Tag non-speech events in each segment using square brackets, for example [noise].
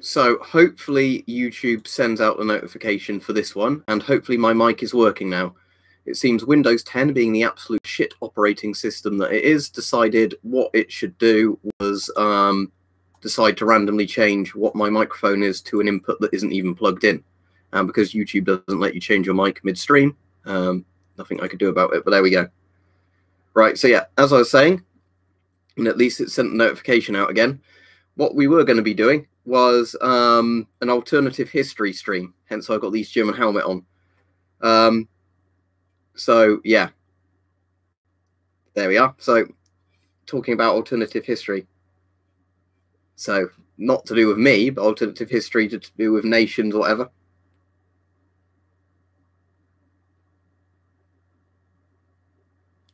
So hopefully YouTube sends out the notification for this one, and hopefully my mic is working now. It seems Windows 10, being the absolute shit operating system that it is, decided what it should do was um, decide to randomly change what my microphone is to an input that isn't even plugged in. And because YouTube doesn't let you change your mic midstream, um, nothing I could do about it, but there we go. Right, so yeah, as I was saying, and at least it sent the notification out again, what we were going to be doing was um, an alternative history stream. Hence, I've got the East German helmet on. Um, so yeah, there we are. So talking about alternative history. So not to do with me, but alternative history to do with nations, or whatever.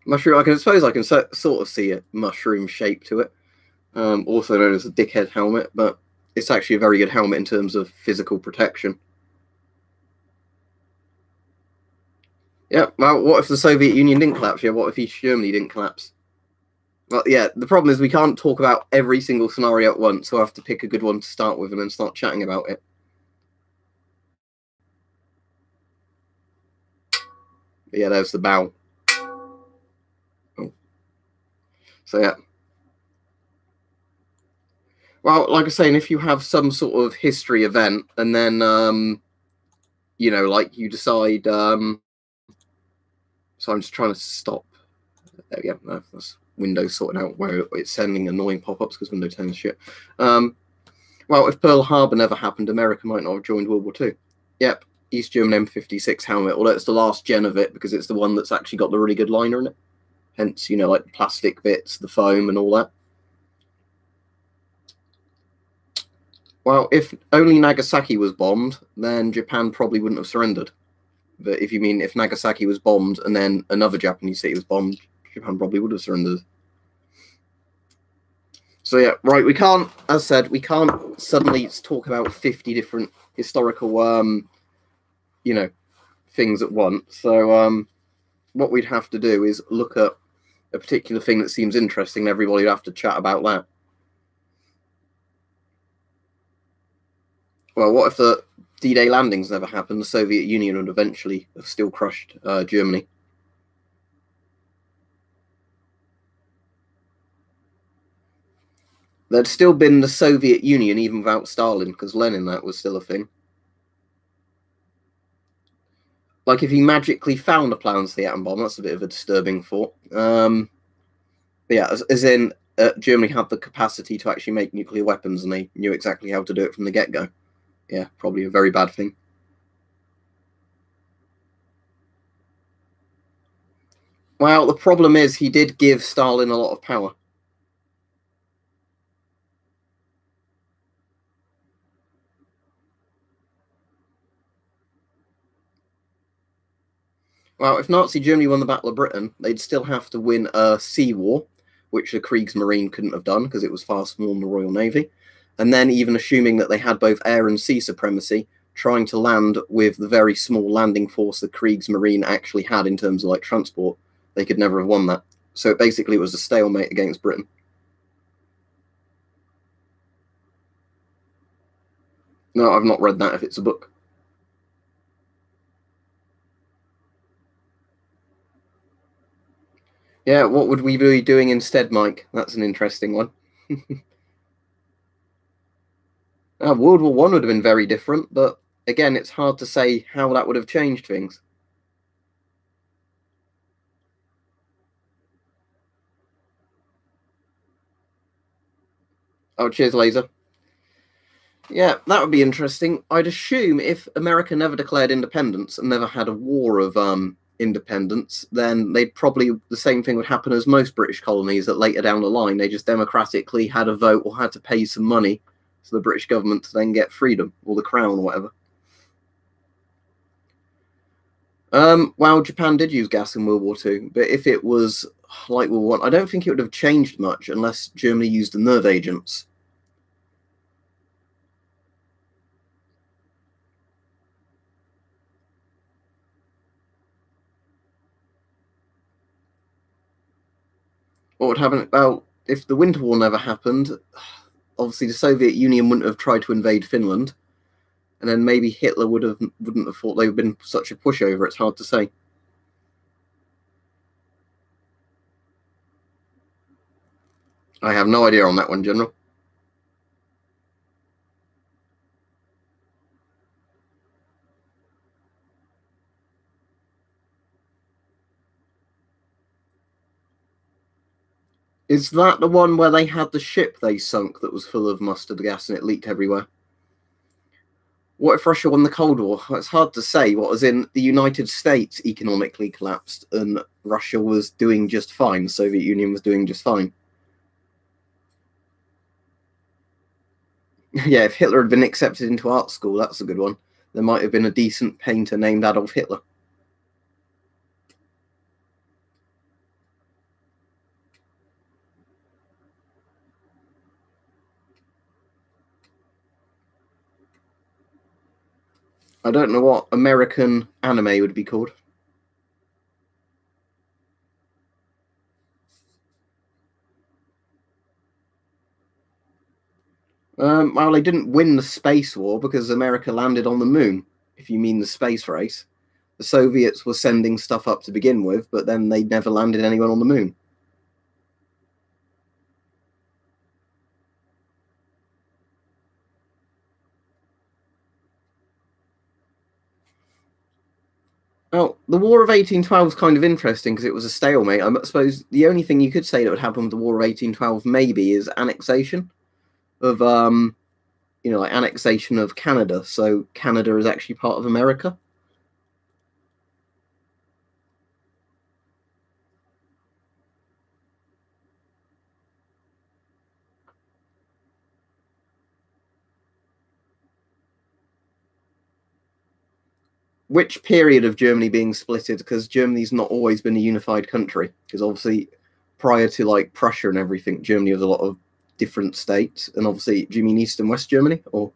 Mushroom. I can suppose I can so, sort of see a mushroom shape to it, um, also known as a dickhead helmet, but it's actually a very good helmet in terms of physical protection. Yeah, well, what if the Soviet Union didn't collapse? Yeah, what if East Germany didn't collapse? Well, yeah, the problem is we can't talk about every single scenario at once, so I have to pick a good one to start with and then start chatting about it. But yeah, there's the bow. Oh. So yeah. Well, like I was saying, if you have some sort of history event and then, um, you know, like you decide, um, so I'm just trying to stop. There we go. That's Windows sorting out where it's sending annoying pop-ups because Windows 10 is shit. Um, well, if Pearl Harbor never happened, America might not have joined World War II. Yep, East German M56 helmet, although it's the last gen of it because it's the one that's actually got the really good liner in it. Hence, you know, like plastic bits, the foam, and all that. Well, if only Nagasaki was bombed, then Japan probably wouldn't have surrendered. But if you mean if Nagasaki was bombed and then another Japanese city was bombed, Japan probably would have surrendered. So yeah, right. We can't, as said, we can't suddenly talk about fifty different historical, um, you know, things at once. So um, what we'd have to do is look at a particular thing that seems interesting. And Everybody would have to chat about that. Well, what if the D-Day landings never happened? The Soviet Union would eventually have still crushed uh, Germany. There'd still been the Soviet Union even without Stalin, because Lenin that was still a thing. Like if he magically found a plan to the atom bomb, that's a bit of a disturbing thought. Um, yeah, as, as in uh, Germany had the capacity to actually make nuclear weapons, and they knew exactly how to do it from the get-go yeah, probably a very bad thing. Well, the problem is he did give Stalin a lot of power. Well, if Nazi Germany won the Battle of Britain, they'd still have to win a sea war, which the Kriegsmarine couldn't have done because it was far smaller than the Royal Navy and then even assuming that they had both air and sea supremacy, trying to land with the very small landing force the Kriegsmarine actually had in terms of like transport, they could never have won that. So it basically, was a stalemate against Britain. No, I've not read that. If it's a book. Yeah, what would we be doing instead, Mike? That's an interesting one. [laughs] Uh, World War One would have been very different, but again, it's hard to say how that would have changed things. Oh, cheers, Laser. Yeah, that would be interesting. I'd assume if America never declared independence and never had a war of um, independence, then they'd probably the same thing would happen as most British colonies that later down the line they just democratically had a vote or had to pay some money to the British government to then get freedom or the crown or whatever. Um, well, Japan did use gas in World War II, but if it was like World War I, I don't think it would have changed much unless Germany used the nerve agents. What would happen? Well, if the Winter War never happened, obviously the Soviet Union wouldn't have tried to invade Finland, and then maybe Hitler would have wouldn't have thought they've been such a pushover. It's hard to say. I have no idea on that one, General. Is that the one where they had the ship they sunk that was full of mustard gas and it leaked everywhere? What if Russia won the Cold War? It's hard to say. What was in the United States economically collapsed and Russia was doing just fine. The Soviet Union was doing just fine. [laughs] yeah, if Hitler had been accepted into art school, that's a good one. There might have been a decent painter named Adolf Hitler. I don't know what American anime would be called. Um, well, they didn't win the space war because America landed on the moon, if you mean the space race. The Soviets were sending stuff up to begin with, but then they never landed anyone on the moon. Well, the War of 1812 is kind of interesting because it was a stalemate. I suppose the only thing you could say that would happen with the War of 1812 maybe is annexation of, um, you know, like annexation of Canada. So Canada is actually part of America. Which period of Germany being splitted? Because Germany's not always been a unified country. Because obviously, prior to like Prussia and everything, Germany was a lot of different states. And obviously, do you mean East and West Germany, or?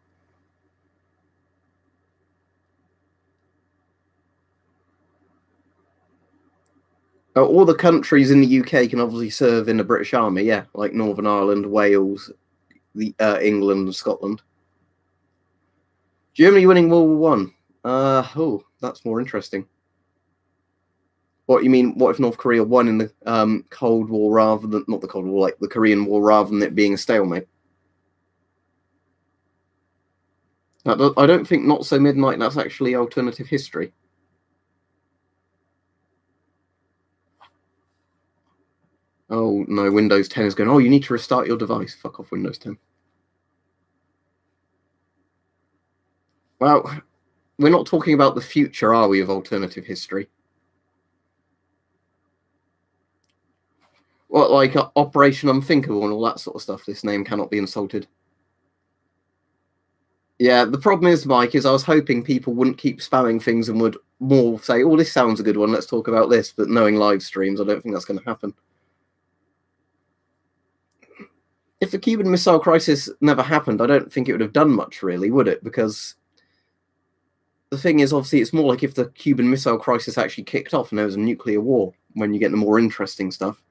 Oh, all the countries in the UK can obviously serve in the British Army, yeah, like Northern Ireland, Wales, the uh, England, and Scotland. Germany winning World War One. Uh, oh, that's more interesting. What you mean? What if North Korea won in the um, Cold War rather than not the Cold War, like the Korean War, rather than it being a stalemate? I don't think not so midnight. That's actually alternative history. Oh no, Windows 10 is going. Oh, you need to restart your device. Fuck off, Windows 10. Well, we're not talking about the future, are we, of alternative history? What, like uh, Operation Unthinkable and all that sort of stuff? This name cannot be insulted. Yeah, the problem is, Mike, is I was hoping people wouldn't keep spamming things and would more say, oh, this sounds a good one, let's talk about this. But knowing live streams, I don't think that's going to happen. If the Cuban Missile Crisis never happened, I don't think it would have done much, really, would it? Because the thing is, obviously, it's more like if the Cuban Missile Crisis actually kicked off and there was a nuclear war when you get the more interesting stuff.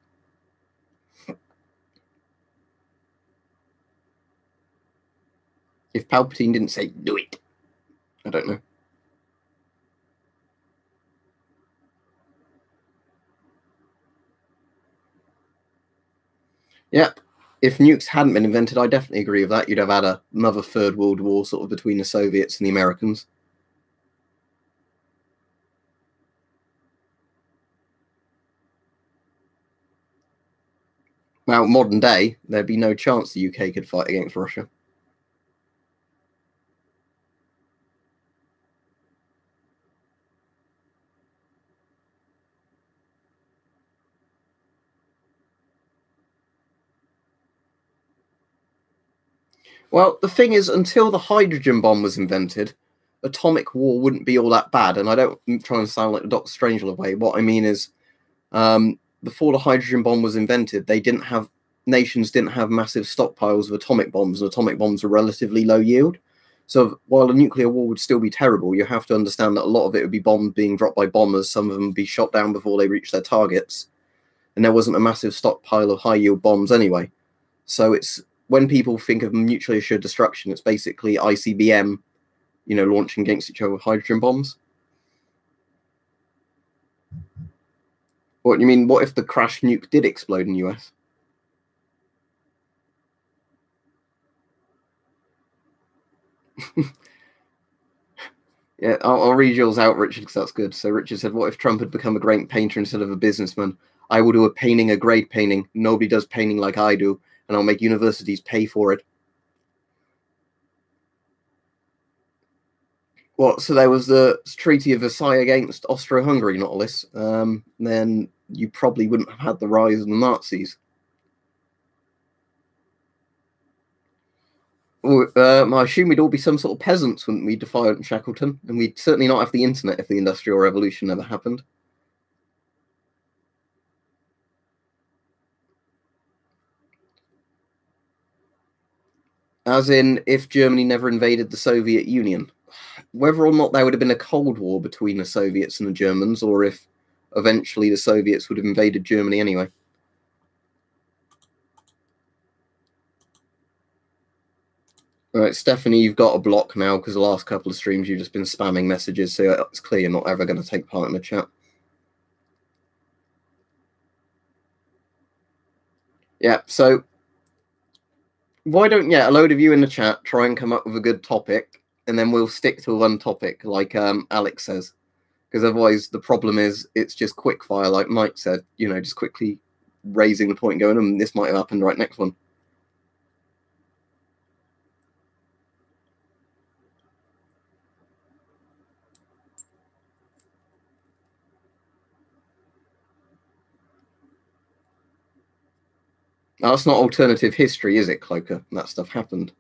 If Palpatine didn't say, do it, I don't know. Yep. If nukes hadn't been invented, I definitely agree with that. You'd have had another Third World War sort of between the Soviets and the Americans. Now, modern day, there'd be no chance the UK could fight against Russia. Well, the thing is, until the hydrogen bomb was invented, atomic war wouldn't be all that bad. And I don't try and sound like Doctor Strangelove way. What I mean is, um, before the hydrogen bomb was invented, they didn't have nations didn't have massive stockpiles of atomic bombs, and atomic bombs are relatively low yield. So while a nuclear war would still be terrible, you have to understand that a lot of it would be bombs being dropped by bombers. Some of them would be shot down before they reach their targets, and there wasn't a massive stockpile of high yield bombs anyway. So it's when people think of mutually assured destruction, it's basically ICBM, you know, launching against each other with hydrogen bombs. What do you mean? What if the crash nuke did explode in the US? [laughs] yeah, I'll, I'll, read yours out, Richard, because that's good. So Richard said, "What if Trump had become a great painter instead of a businessman? I will do a painting, a great painting. Nobody does painting like I do, and I'll make universities pay for it." What? So there was the Treaty of Versailles against Austro-Hungary, not all Um, then you probably wouldn't have had the rise of the Nazis. Um, I assume we'd all be some sort of peasants, wouldn't we, Defiant Shackleton? And we'd certainly not have the internet if the Industrial Revolution never happened. As in, if Germany never invaded the Soviet Union. [sighs] Whether or not there would have been a Cold War between the Soviets and the Germans, or if eventually the Soviets would have invaded Germany anyway. Right, Stephanie, you've got a block now because the last couple of streams you've just been spamming messages, so it's clear you're not ever going to take part in the chat. Yeah, so why don't yeah a load of you in the chat try and come up with a good topic, and then we'll stick to one topic, like um, Alex says because otherwise the problem is it's just quick fire, like Mike said. You know, just quickly raising the point, going, and um, this might have happened right next one. that's not alternative history, is it, Cloaker? That stuff happened.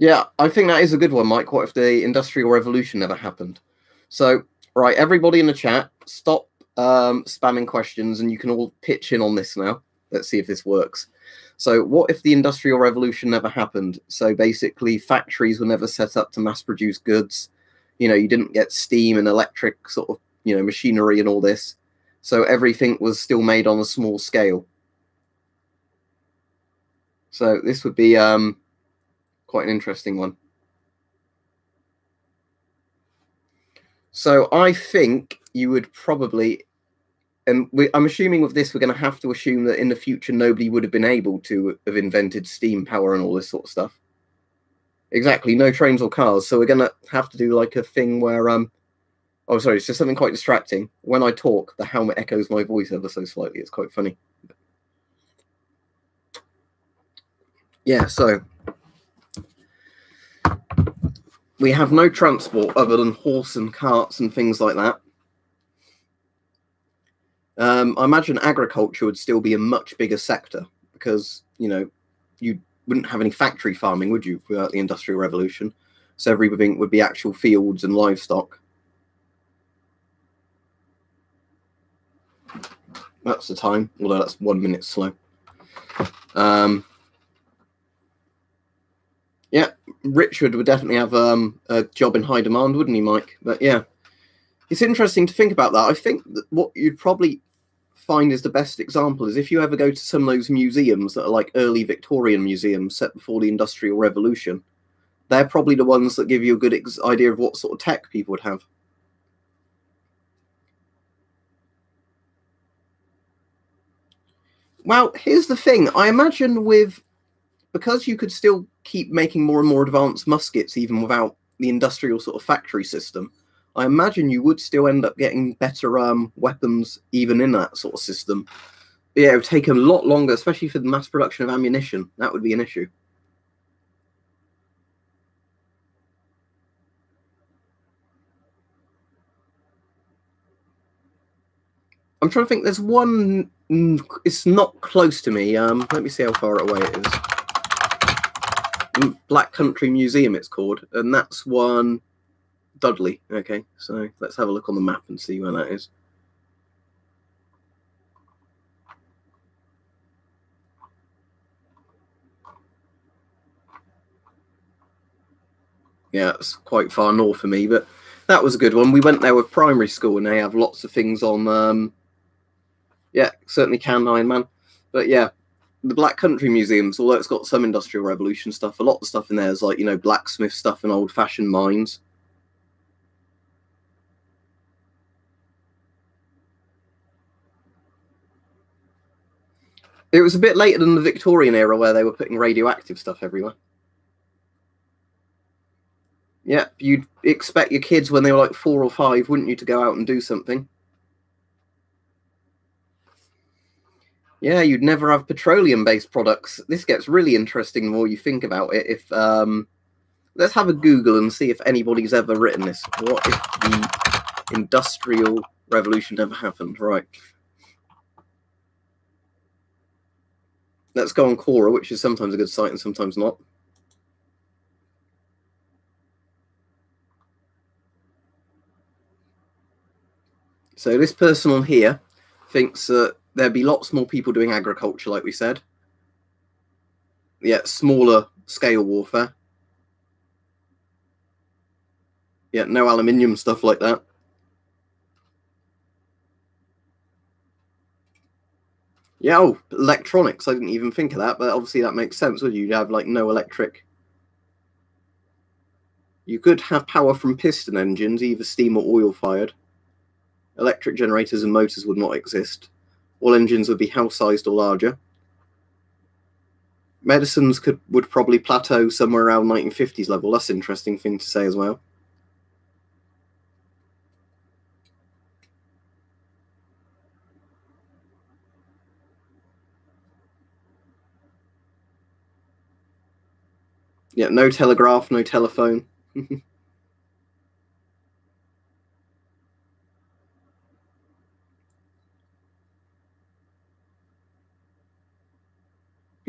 Yeah, I think that is a good one, Mike. What if the Industrial Revolution never happened? So, right, everybody in the chat, stop um, spamming questions and you can all pitch in on this now. Let's see if this works. So, what if the Industrial Revolution never happened? So, basically, factories were never set up to mass produce goods. You know, you didn't get steam and electric sort of, you know, machinery and all this. So, everything was still made on a small scale. So, this would be um, quite an interesting one. So I think you would probably, and we, I'm assuming with this, we're going to have to assume that in the future nobody would have been able to have invented steam power and all this sort of stuff. Exactly, no trains or cars. So we're going to have to do like a thing where, um, oh, sorry, it's just something quite distracting. When I talk, the helmet echoes my voice ever so slightly. It's quite funny. Yeah, so we have no transport other than horse and carts and things like that. Um, I imagine agriculture would still be a much bigger sector because, you know, you wouldn't have any factory farming, would you, without the Industrial Revolution? So everything would be actual fields and livestock. That's the time, although that's one minute slow. Um, yeah, Richard would definitely have um, a job in high demand, wouldn't he, Mike? But yeah, it's interesting to think about that. I think that what you'd probably find is the best example is if you ever go to some of those museums that are like early Victorian museums set before the Industrial Revolution, they're probably the ones that give you a good idea of what sort of tech people would have. Well, here's the thing. I imagine with because you could still keep making more and more advanced muskets even without the industrial sort of factory system, I imagine you would still end up getting better um, weapons even in that sort of system. But yeah, it would take a lot longer, especially for the mass production of ammunition. That would be an issue. I'm trying to think. There's one. It's not close to me. Um, let me see how far away it is. Black Country Museum, it's called, and that's one Dudley. Okay, so let's have a look on the map and see where that is. Yeah, it's quite far north for me, but that was a good one. We went there with primary school, and they have lots of things on um, Yeah, certainly can Iron Man. But yeah, the Black Country Museums, although it's got some Industrial Revolution stuff, a lot of stuff in there is like, you know, blacksmith stuff and old fashioned mines. It was a bit later than the Victorian era where they were putting radioactive stuff everywhere. Yeah, you'd expect your kids when they were like four or five, wouldn't you, to go out and do something? Yeah, you'd never have petroleum-based products. This gets really interesting the more you think about it. If um, let's have a Google and see if anybody's ever written this. What if the industrial revolution never happened? Right. Let's go on Quora, which is sometimes a good site and sometimes not. So this person on here thinks that there'd be lots more people doing agriculture, like we said. Yeah, smaller scale warfare. Yeah, no aluminium stuff like that. Yeah, oh, electronics. I didn't even think of that, but obviously that makes sense, would you? Have like no electric. You could have power from piston engines, either steam or oil fired. Electric generators and motors would not exist. All engines would be house-sized or larger. Medicines could would probably plateau somewhere around 1950s level. That's an interesting thing to say as well. Yeah, no telegraph, no telephone. [laughs]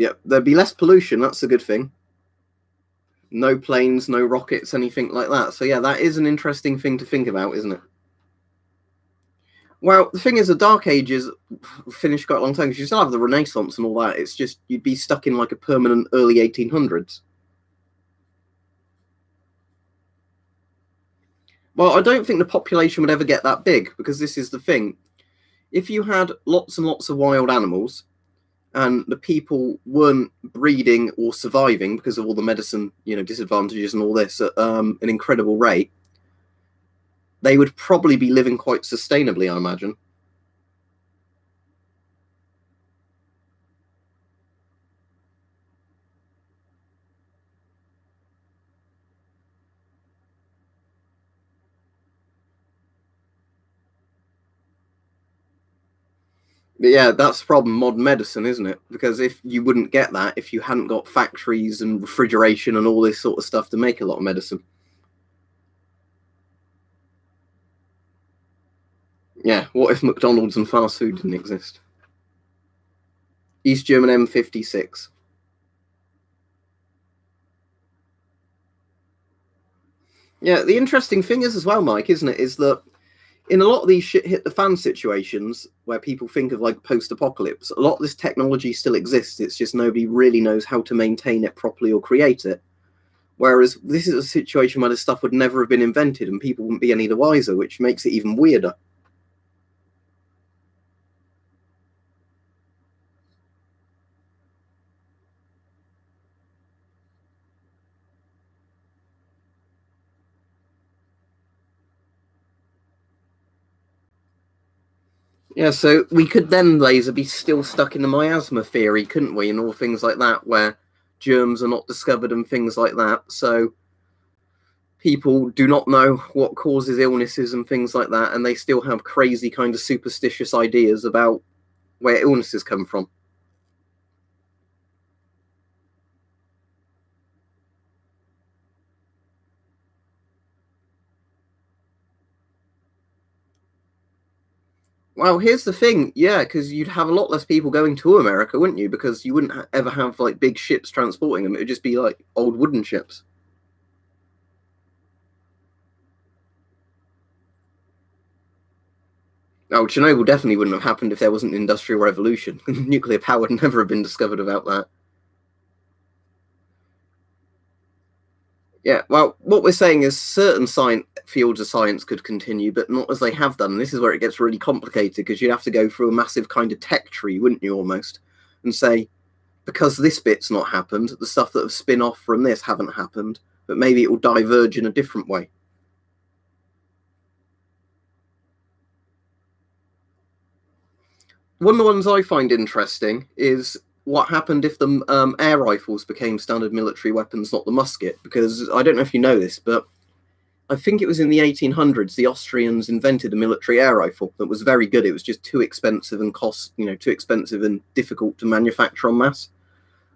yeah, there'd be less pollution. That's a good thing. No planes, no rockets, anything like that. So yeah, that is an interesting thing to think about, isn't it? Well, the thing is, the Dark Ages finished quite a long time because you still have the Renaissance and all that. It's just you'd be stuck in like a permanent early 1800s. Well, I don't think the population would ever get that big because this is the thing. If you had lots and lots of wild animals and the people weren't breeding or surviving because of all the medicine, you know, disadvantages and all this at um, an incredible rate, they would probably be living quite sustainably, I imagine. Yeah, that's the problem modern medicine, isn't it? Because if you wouldn't get that if you hadn't got factories and refrigeration and all this sort of stuff to make a lot of medicine. Yeah, what if McDonald's and fast food didn't exist? East German M56. Yeah, the interesting thing is as well, Mike, isn't it, is that in a lot of these shit hit the fan situations where people think of like post apocalypse, a lot of this technology still exists. It's just nobody really knows how to maintain it properly or create it. Whereas this is a situation where this stuff would never have been invented and people wouldn't be any the wiser, which makes it even weirder. Yeah, so we could then, Laser, be still stuck in the miasma theory, couldn't we? And all things like that, where germs are not discovered and things like that. So people do not know what causes illnesses and things like that, and they still have crazy kind of superstitious ideas about where illnesses come from. Well, here's the thing, yeah, because you'd have a lot less people going to America, wouldn't you? Because you wouldn't ha ever have like big ships transporting them. It would just be like old wooden ships. Oh, Chernobyl definitely wouldn't have happened if there wasn't an industrial revolution. [laughs] Nuclear power would never have been discovered about that. Yeah, well, what we're saying is certain science fields of science could continue, but not as they have done. This is where it gets really complicated because you'd have to go through a massive kind of tech tree, wouldn't you, almost, and say, because this bit's not happened, the stuff that have spin off from this haven't happened, but maybe it will diverge in a different way. One of the ones I find interesting is what happened if the um, air rifles became standard military weapons, not the musket? Because I don't know if you know this, but I think it was in the 1800s the Austrians invented a military air rifle that was very good. It was just too expensive and cost, you know, too expensive and difficult to manufacture en masse.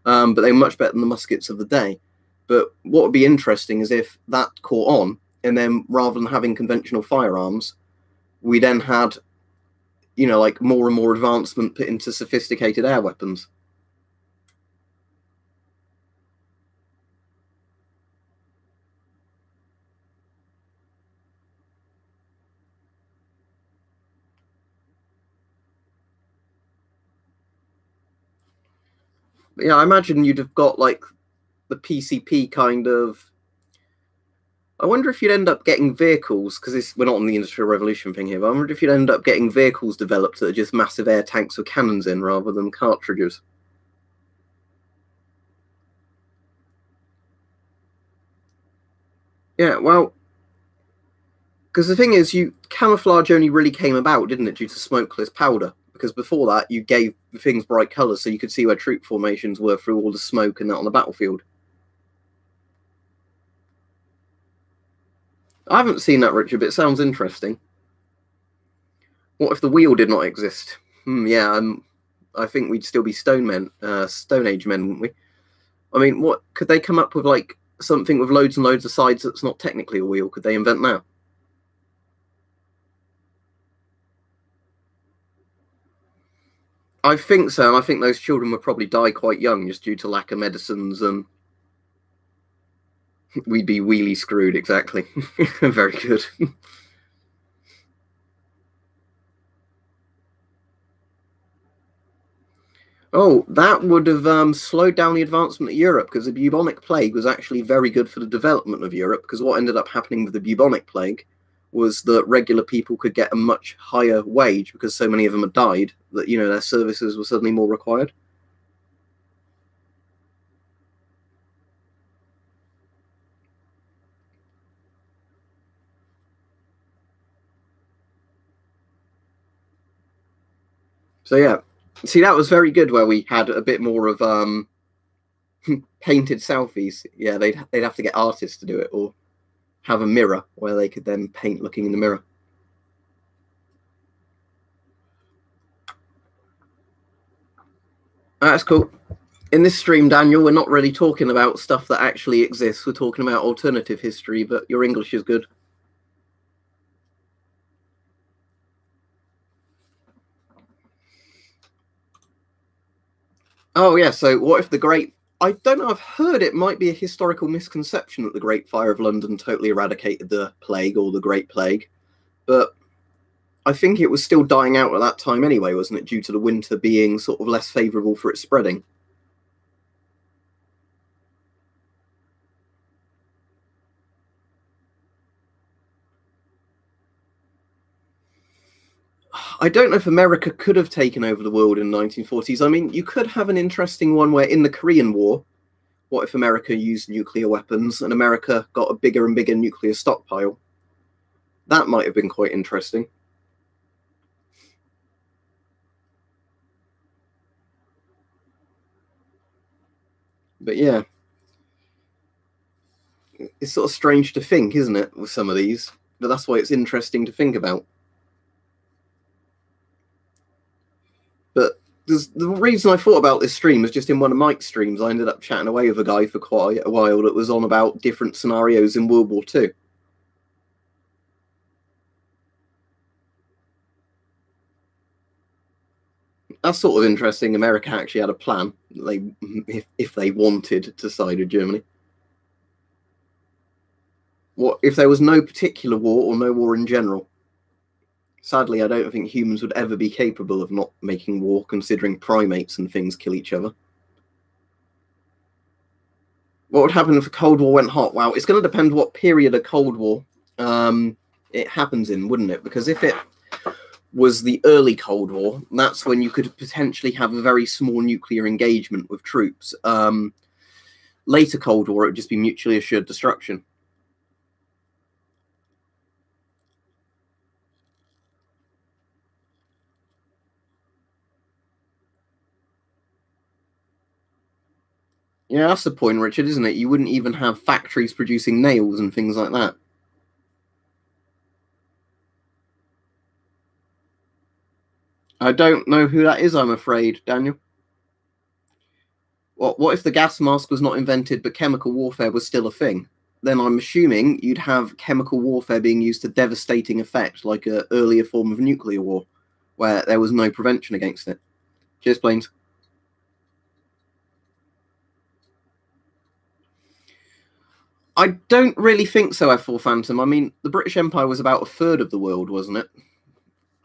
Um, but they were much better than the muskets of the day. But what would be interesting is if that caught on, and then rather than having conventional firearms, we then had, you know, like more and more advancement put into sophisticated air weapons. Yeah, I imagine you'd have got like the PCP kind of. I wonder if you'd end up getting vehicles because we're not on the industrial revolution thing here. But I wonder if you'd end up getting vehicles developed that are just massive air tanks with cannons in rather than cartridges. Yeah, well, because the thing is, you camouflage only really came about, didn't it, due to smokeless powder? Because before that you gave things bright colors so you could see where troop formations were through all the smoke and that on the battlefield. I haven't seen that, Richard, but it sounds interesting. What if the wheel did not exist? Hmm, yeah, um, I think we'd still be stone men, uh, Stone Age men, wouldn't we? I mean, what could they come up with like something with loads and loads of sides that's not technically a wheel? Could they invent that? I think so, and I think those children would probably die quite young just due to lack of medicines, and we'd be wheelie screwed. Exactly. [laughs] Very good. oh, that would have um, slowed down the advancement of Europe because the bubonic plague was actually very good for the development of Europe. Because what ended up happening with the bubonic plague was that regular people could get a much higher wage because so many of them had died that you know their services were suddenly more required. So yeah, see that was very good where we had a bit more of um [laughs] painted selfies. Yeah, they'd they'd have to get artists to do it or have a mirror where they could then paint looking in the mirror. That's cool. In this stream, Daniel, we're not really talking about stuff that actually exists. We're talking about alternative history, but your English is good. Oh, yeah. So, what if the Great I don't know. I've heard it might be a historical misconception that the Great Fire of London totally eradicated the plague or the Great Plague, but I think it was still dying out at that time anyway, wasn't it? Due to the winter being sort of less favourable for its spreading. I don't know if America could have taken over the world in the 1940s. I mean, you could have an interesting one where in the Korean War, what if America used nuclear weapons and America got a bigger and bigger nuclear stockpile? That might have been quite interesting. But yeah, it's sort of strange to think, isn't it, with some of these? But that's why it's interesting to think about. But the reason I thought about this stream was just in one of Mike's streams. I ended up chatting away with a guy for quite a while that was on about different scenarios in World War Two. That's sort of interesting. America actually had a plan. They, if, if they wanted to side with Germany. What if there was no particular war or no war in general? Sadly, I don't think humans would ever be capable of not making war, considering primates and things kill each other. what would happen if the Cold War went hot? Well, it's going to depend what period of Cold War um, it happens in, wouldn't it? Because if it was the early Cold War, that's when you could potentially have a very small nuclear engagement with troops. Um, later Cold War, it would just be mutually assured destruction. Yeah, that's the point, Richard, isn't it? You wouldn't even have factories producing nails and things like that. I don't know who that is, I'm afraid, Daniel. What, what if the gas mask was not invented but chemical warfare was still a thing? Then I'm assuming you'd have chemical warfare being used to devastating effect, like an earlier form of nuclear war, where there was no prevention against it. Cheers, planes. I don't really think so, F4 Phantom. I mean, the British Empire was about a third of the world, wasn't it?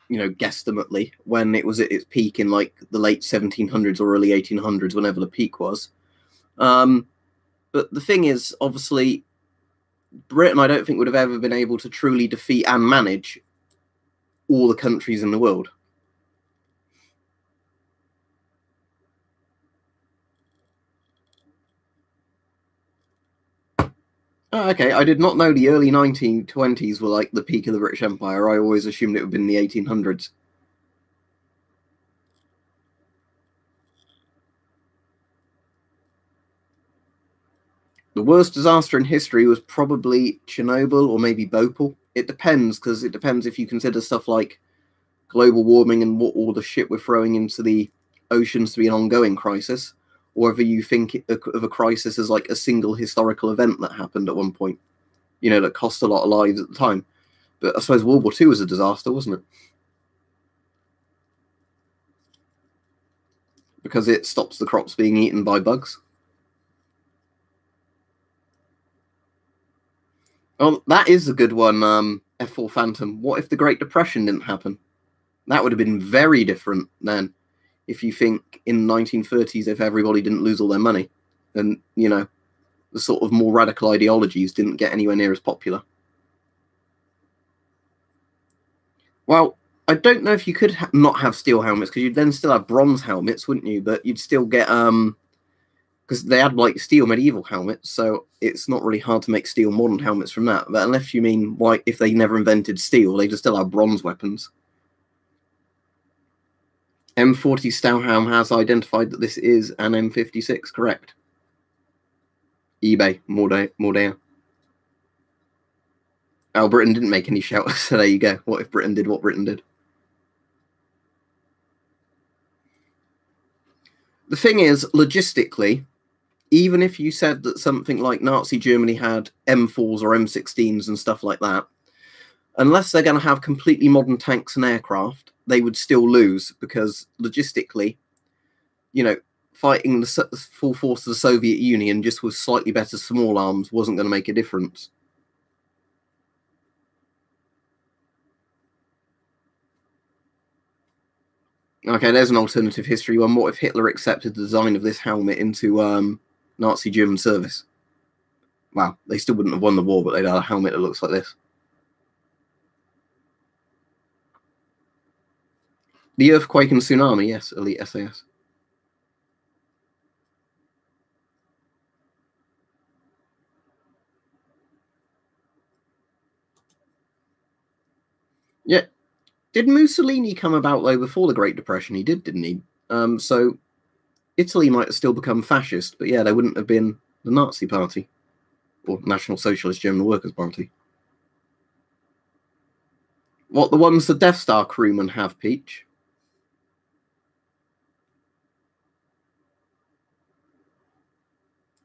You know, guesstimately, when it was at its peak in like the late 1700s or early 1800s, whenever the peak was. Um, but the thing is, obviously, Britain, I don't think, would have ever been able to truly defeat and manage all the countries in the world. Oh, okay. I did not know the early 1920s were like the peak of the British Empire. I always assumed it would have been the 1800s. The worst disaster in history was probably Chernobyl or maybe Bhopal. It depends, because it depends if you consider stuff like global warming and what all the shit we're throwing into the oceans to be an ongoing crisis or whether you think of a crisis as like a single historical event that happened at one point, you know, that cost a lot of lives at the time. But I suppose World War II was a disaster, wasn't it? Because it stops the crops being eaten by bugs. Well, that is a good one, um, F4 Phantom. What if the Great Depression didn't happen? That would have been very different then if you think in the 1930s if everybody didn't lose all their money and you know the sort of more radical ideologies didn't get anywhere near as popular. Well i don't know if you could ha not have steel helmets because you'd then still have bronze helmets wouldn't you? But you'd still get um because they had like steel medieval helmets so it's not really hard to make steel modern helmets from that. But unless you mean why if they never invented steel they just still have bronze weapons M40 Stalhelm has identified that this is an M56, correct? eBay, Mordea. Oh, Britain didn't make any shout, [laughs] so there you go. What if Britain did what Britain did? The thing is, logistically, even if you said that something like Nazi Germany had M4s or M16s and stuff like that, unless they're going to have completely modern tanks and aircraft, they would still lose because logistically, you know, fighting the full force of the Soviet Union just with slightly better small arms wasn't going to make a difference. Okay, there's an alternative history one. What if Hitler accepted the design of this helmet into um, Nazi German service? Wow, they still wouldn't have won the war, but they'd have a helmet that looks like this. The earthquake and tsunami, yes, elite SAS. Yeah. Did Mussolini come about though before the Great Depression? He did, didn't he? Um, so Italy might have still become fascist, but yeah, they wouldn't have been the Nazi Party or National Socialist German Workers' Party. What the ones the Death Star crewmen have, Peach?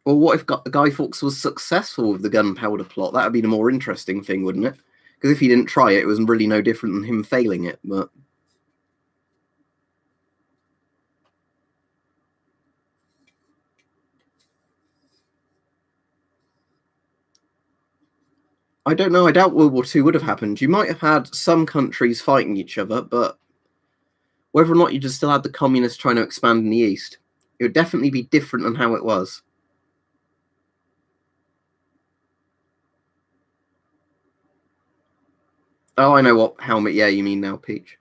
Well, what if Guy Fawkes was successful with the gunpowder plot? That would be the more interesting thing, wouldn't it? Because if he didn't try it, it was really no different than him failing it. But I don't know. I doubt World War II would have happened. You might have had some countries fighting each other, but whether or not you just still had the communists trying to expand in the East, it would definitely be different than how it was. Oh, I know what helmet. Yeah, you mean now, Peach.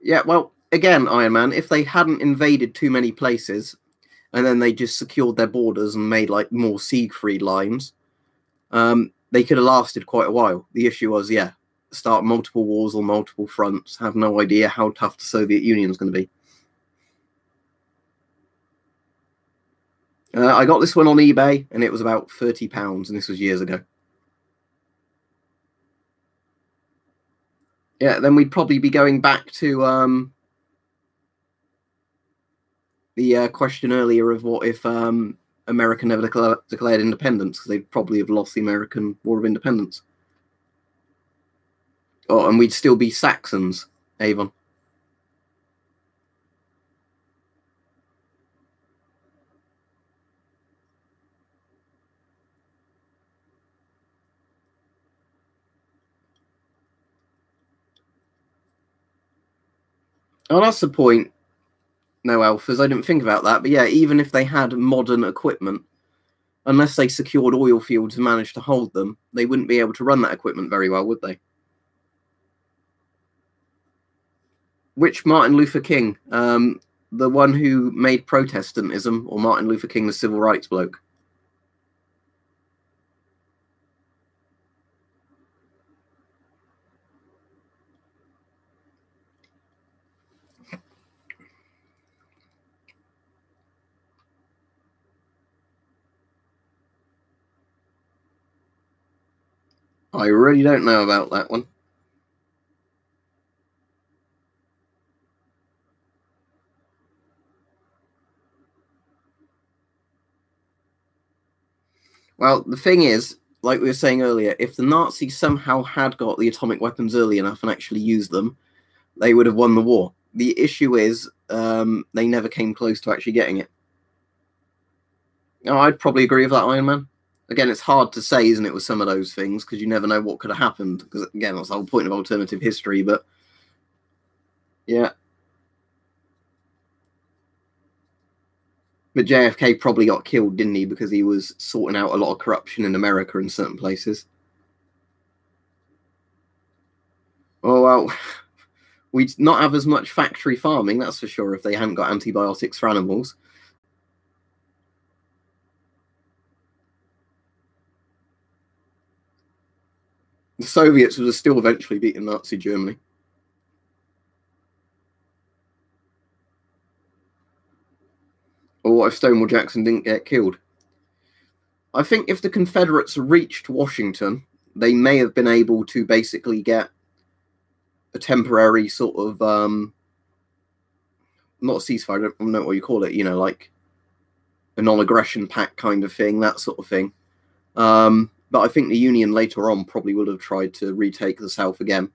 Yeah, well, again, Iron Man, if they hadn't invaded too many places and then they just secured their borders and made like more Siegfried lines, um, they could have lasted quite a while. The issue was, yeah, start multiple wars on multiple fronts, have no idea how tough the Soviet Union is going to be. Uh, I got this one on eBay and it was about £30, and this was years ago. Yeah, then we'd probably be going back to um, the uh, question earlier of what if um, America never declare, declared independence, because they'd probably have lost the American War of Independence. Oh, and we'd still be Saxons, Avon. Oh, that's the point. No alphas. I didn't think about that. But yeah, even if they had modern equipment, unless they secured oil fields and managed to hold them, they wouldn't be able to run that equipment very well, would they? Which Martin Luther King? Um, the one who made Protestantism, or Martin Luther King, the civil rights bloke? I really don't know about that one. Well, the thing is, like we were saying earlier, if the Nazis somehow had got the atomic weapons early enough and actually used them, they would have won the war. The issue is um, they never came close to actually getting it. Oh, I'd probably agree with that, Iron Man again, it's hard to say, isn't it, with some of those things because you never know what could have happened. Because again, that's the whole point of alternative history. But yeah, but JFK probably got killed, didn't he? Because he was sorting out a lot of corruption in America in certain places. Oh well, [laughs] we'd not have as much factory farming, that's for sure, if they hadn't got antibiotics for animals. The Soviets would have still eventually beaten Nazi Germany. Or what if Stonewall Jackson didn't get killed? I think if the Confederates reached Washington, they may have been able to basically get a temporary sort of um not a ceasefire, I don't know what you call it, you know, like a non-aggression pact kind of thing, that sort of thing. Um, but I think the Union later on probably would have tried to retake the South again.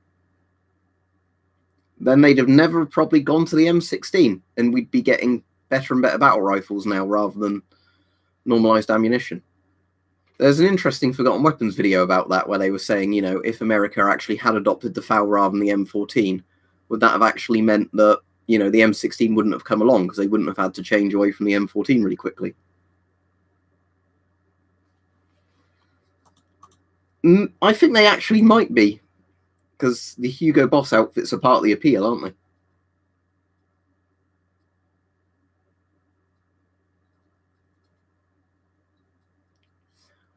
Then they'd have never probably gone to the M16, and we'd be getting better and better battle rifles now rather than normalized ammunition. There's an interesting Forgotten Weapons video about that where they were saying, you know, if America actually had adopted the FAL rather than the M14, would that have actually meant that, you know, the M16 wouldn't have come along because they wouldn't have had to change away from the M14 really quickly? I think they actually might be, because the Hugo Boss outfits are part of the appeal, aren't they?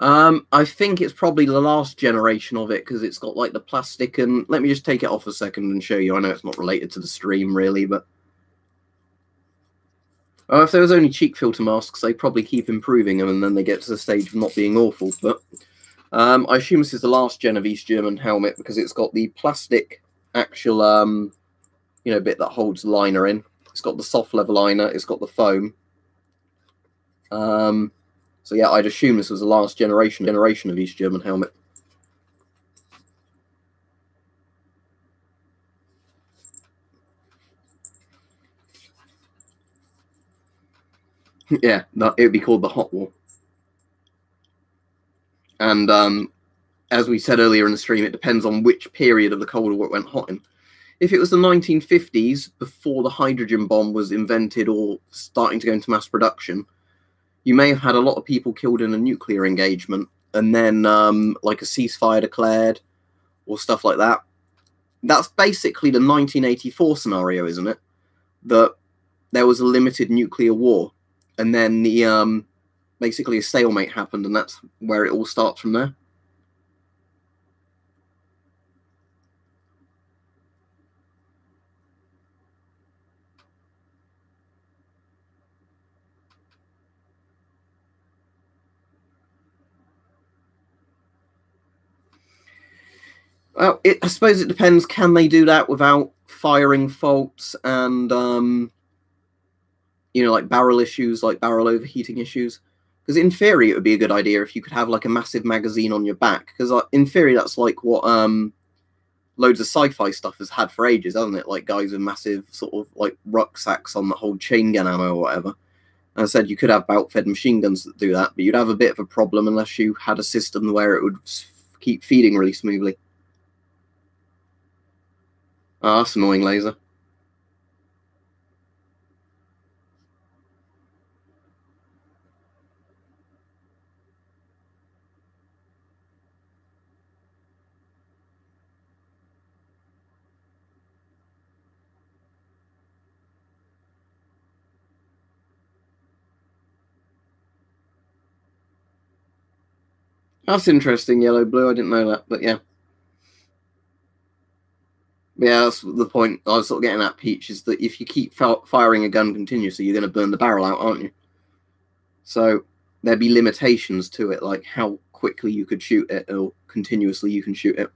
Um, I think it's probably the last generation of it because it's got like the plastic and let me just take it off a second and show you. I know it's not related to the stream really, but oh, if there was only cheek filter masks, they probably keep improving them and then they get to the stage of not being awful. But um, I assume this is the last gen of East German helmet because it's got the plastic actual, um, you know, bit that holds liner in. It's got the soft level liner. It's got the foam. Um, so yeah, I'd assume this was the last generation generation of East German helmet. [laughs] yeah, it would be called the Hot War. And um, as we said earlier in the stream, it depends on which period of the Cold War it went hot in. If it was the 1950s, before the hydrogen bomb was invented or starting to go into mass production, you may have had a lot of people killed in a nuclear engagement, and then um, like a ceasefire declared, or stuff like that. That's basically the 1984 scenario, isn't it? That there was a limited nuclear war, and then the um, basically a stalemate happened, and that's where it all starts from there. Well, it, I suppose it depends. Can they do that without firing faults and, um, you know, like barrel issues, like barrel overheating issues? Because in theory, it would be a good idea if you could have like a massive magazine on your back. Because uh, in theory, that's like what um, loads of sci-fi stuff has had for ages, hasn't it? Like guys with massive sort of like rucksacks on that hold chain gun ammo or whatever. As I said, you could have belt-fed machine guns that do that, but you'd have a bit of a problem unless you had a system where it would keep feeding really smoothly. Oh, that's annoying, laser. That's interesting, yellow blue. I didn't know that, but yeah. Yeah, that's the point I was sort of getting at, Peach, is that if you keep firing a gun continuously, you're going to burn the barrel out, aren't you? So there'd be limitations to it, like how quickly you could shoot it or continuously you can shoot it.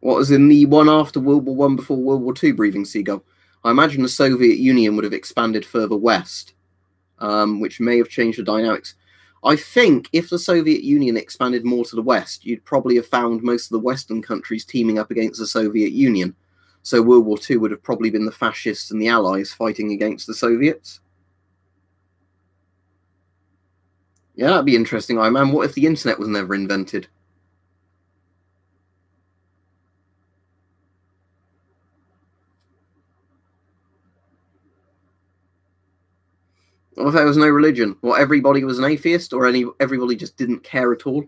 What was in the one after World War One, before World War Two, breathing seagull? I imagine the Soviet Union would have expanded further west, um, which may have changed the dynamics. I think if the Soviet Union expanded more to the west, you'd probably have found most of the Western countries teaming up against the Soviet Union. So World War II would have probably been the fascists and the Allies fighting against the Soviets. Yeah, that'd be interesting, I man. What if the internet was never invented? What if there was no religion? What everybody was an atheist, or any everybody just didn't care at all?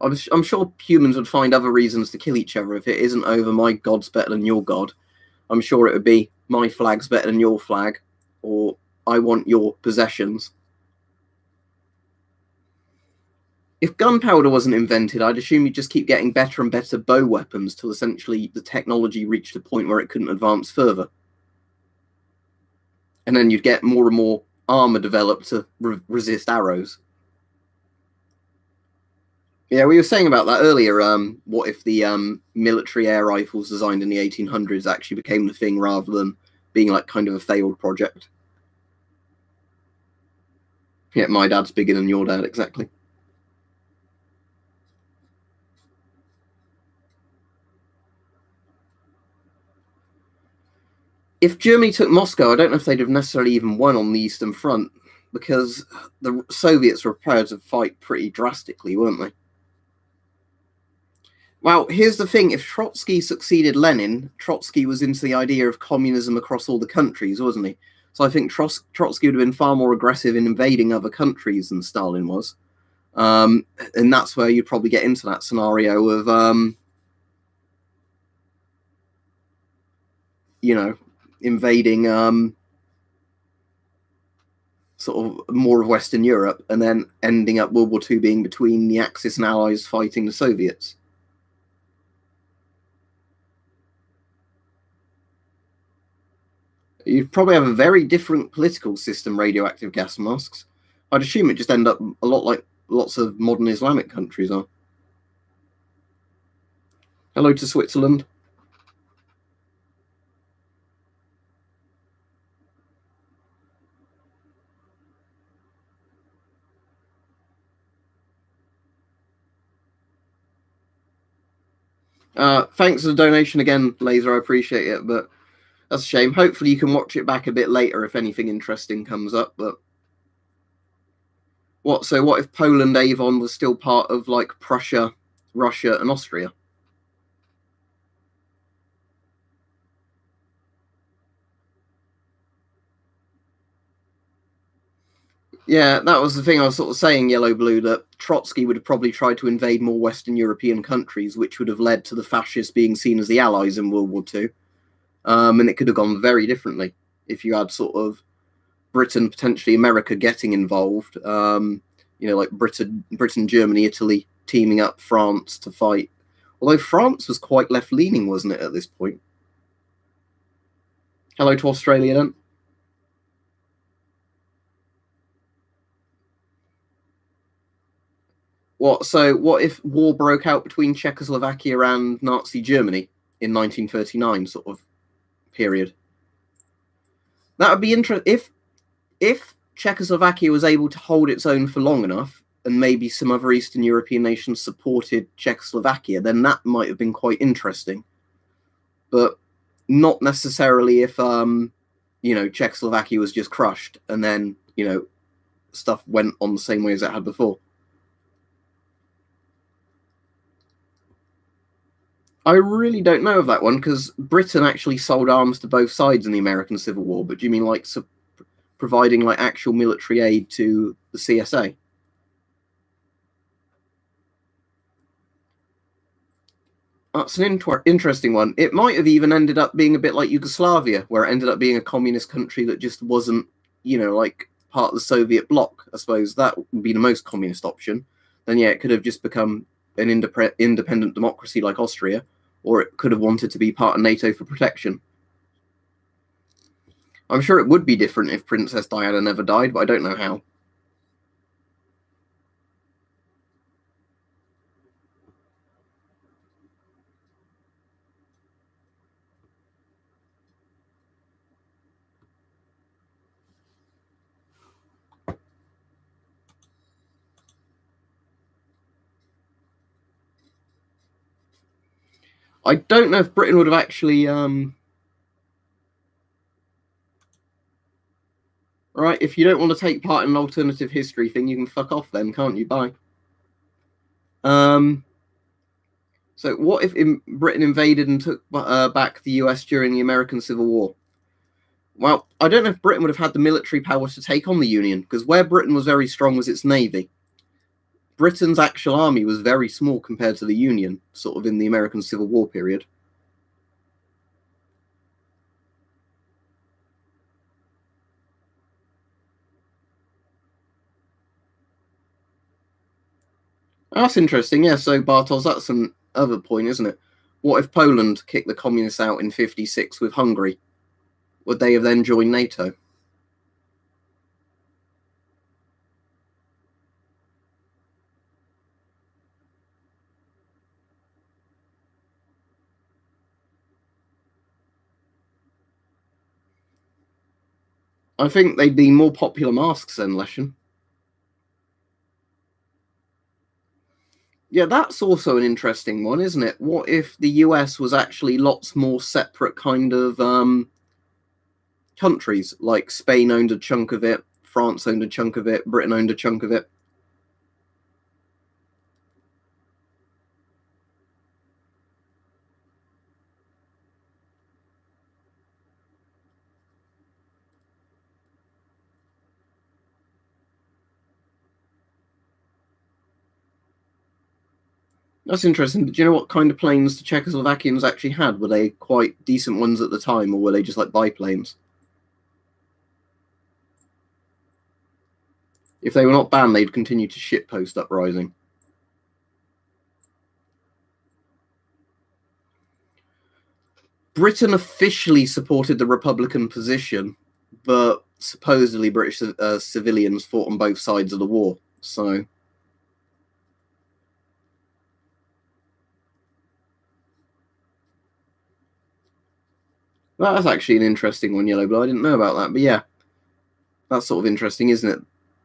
I'm, I'm sure humans would find other reasons to kill each other if it isn't over my god's better than your god. I'm sure it would be my flag's better than your flag, or I want your possessions. If gunpowder wasn't invented, I'd assume you'd just keep getting better and better bow weapons till essentially the technology reached a point where it couldn't advance further and then you'd get more and more armor developed to re resist arrows. Yeah, we were saying about that earlier. Um, what if the um, military air rifles designed in the 1800s actually became the thing rather than being like kind of a failed project? Yeah, my dad's bigger than your dad, exactly. If Germany took Moscow, I don't know if they'd have necessarily even won on the Eastern Front because the Soviets were prepared to fight pretty drastically, weren't they? Well, here's the thing if Trotsky succeeded Lenin, Trotsky was into the idea of communism across all the countries, wasn't he? So I think Tros Trotsky would have been far more aggressive in invading other countries than Stalin was. Um, and that's where you'd probably get into that scenario of, um, you know, invading um, sort of more of Western Europe, and then ending up World War II being between the Axis and Allies fighting the Soviets. You'd probably have a very different political system, radioactive gas masks. I'd assume it just end up a lot like lots of modern Islamic countries are. Hello to Switzerland. Uh, thanks for the donation again, Laser. I appreciate it, but that's a shame. Hopefully, you can watch it back a bit later if anything interesting comes up. But what? So, what if Poland Avon was still part of like Prussia, Russia, and Austria? Yeah, that was the thing I was sort of saying, Yellow Blue, that Trotsky would have probably tried to invade more Western European countries, which would have led to the fascists being seen as the allies in World War II. Um, and it could have gone very differently if you had sort of Britain, potentially America getting involved. Um, you know, like Britain, Britain, Germany, Italy teaming up France to fight. Although France was quite left leaning, wasn't it, at this point? Hello to Australia then. What? So, what if war broke out between Czechoslovakia and Nazi Germany in 1939, sort of period? That would be interesting. If if Czechoslovakia was able to hold its own for long enough, and maybe some other Eastern European nations supported Czechoslovakia, then that might have been quite interesting. But not necessarily if um, you know Czechoslovakia was just crushed and then you know stuff went on the same way as it had before. I really don't know of that one because Britain actually sold arms to both sides in the American Civil War. But do you mean like providing like actual military aid to the CSA? That's an inter- interesting one. It might have even ended up being a bit like Yugoslavia, where it ended up being a communist country that just wasn't, you know, like part of the Soviet bloc. I suppose that would be the most communist option. Then, yeah, it could have just become an indep- independent democracy like Austria or it could have wanted to be part of NATO for protection. I'm sure it would be different if Princess Diana never died, but I don't know how. I don't know if Britain would have actually. Um... Right, if you don't want to take part in an alternative history thing, you can fuck off then, can't you? Bye. Um. So, what if in Britain invaded and took uh, back the US during the American Civil War? Well, I don't know if Britain would have had the military power to take on the Union, because where Britain was very strong was its navy. Britain's actual army was very small compared to the Union, sort of in the American Civil War period. That's interesting. Yeah, so Bartos, that's an other point, isn't it? What if Poland kicked the communists out in 56 with Hungary? Would they have then joined NATO? I think they'd be more popular masks than Leshen. Yeah, that's also an interesting one, isn't it? What if the US was actually lots more separate kind of um, countries? Like Spain owned a chunk of it, France owned a chunk of it, Britain owned a chunk of it. That's interesting. Do you know what kind of planes the Czechoslovakians actually had? Were they quite decent ones at the time, or were they just like biplanes? If they were not banned, they'd continue to shitpost uprising. Britain officially supported the Republican position, but supposedly British uh, civilians fought on both sides of the war. So That's actually an interesting one, Yellow Blood. I didn't know about that, but yeah, that's sort of interesting, isn't it?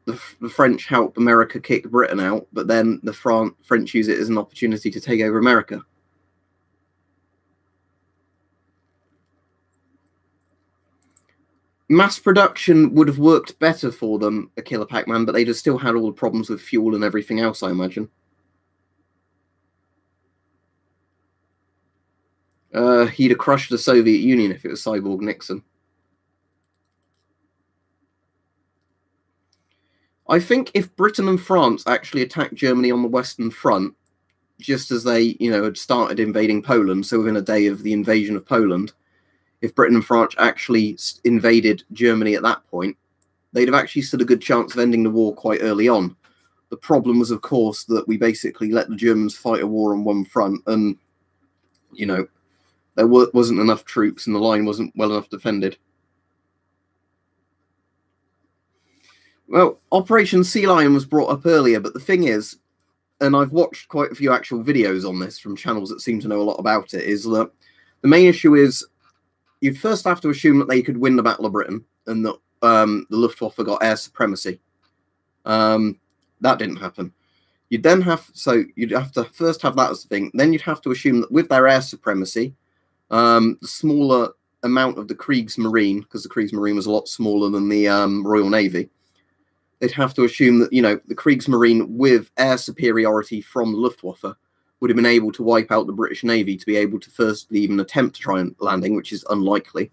The, the French help America kick Britain out, but then the Fran- French use it as an opportunity to take over America. Mass production would have worked better for them, a Killer Pac-Man, but they'd have still had all the problems with fuel and everything else, I imagine. Uh, he'd have crushed the Soviet Union if it was Cyborg Nixon. I think if Britain and France actually attacked Germany on the Western Front, just as they, you know, had started invading Poland, so within a day of the invasion of Poland, if Britain and France actually invaded Germany at that point, they'd have actually stood a good chance of ending the war quite early on. The problem was, of course, that we basically let the Germans fight a war on one front, and you know, there wasn't enough troops, and the line wasn't well enough defended. Well, Operation Sea Lion was brought up earlier, but the thing is, and I've watched quite a few actual videos on this from channels that seem to know a lot about it, is that the main issue is you'd first have to assume that they could win the Battle of Britain and that um, the Luftwaffe got air supremacy. Um, that didn't happen. You'd then have so you'd have to first have that as the thing. Then you'd have to assume that with their air supremacy, um, the smaller amount of the Kriegsmarine, because the Kriegsmarine was a lot smaller than the um, Royal Navy, they'd have to assume that you know the Kriegsmarine with air superiority from the Luftwaffe would have been able to wipe out the British Navy to be able to first even attempt to try and landing, which is unlikely.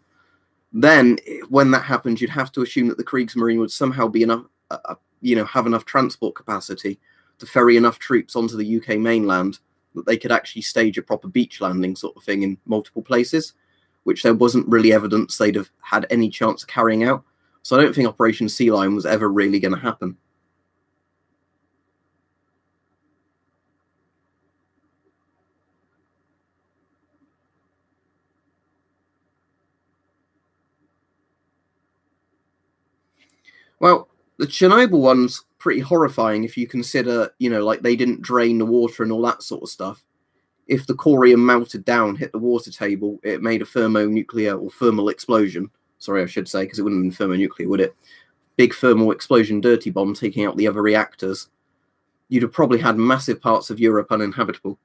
Then, when that happens, you'd have to assume that the Kriegsmarine would somehow be enough, uh, you know, have enough transport capacity to ferry enough troops onto the UK mainland that they could actually stage a proper beach landing sort of thing in multiple places, which there wasn't really evidence they'd have had any chance of carrying out. So I don't think Operation Sea Lion was ever really going to happen. Well, the Chernobyl one's pretty horrifying if you consider, you know, like they didn't drain the water and all that sort of stuff. If the corium melted down, hit the water table, it made a thermonuclear or thermal explosion. Sorry, I should say, because it wouldn't have been thermonuclear, would it? Big thermal explosion, dirty bomb taking out the other reactors. You'd have probably had massive parts of Europe uninhabitable.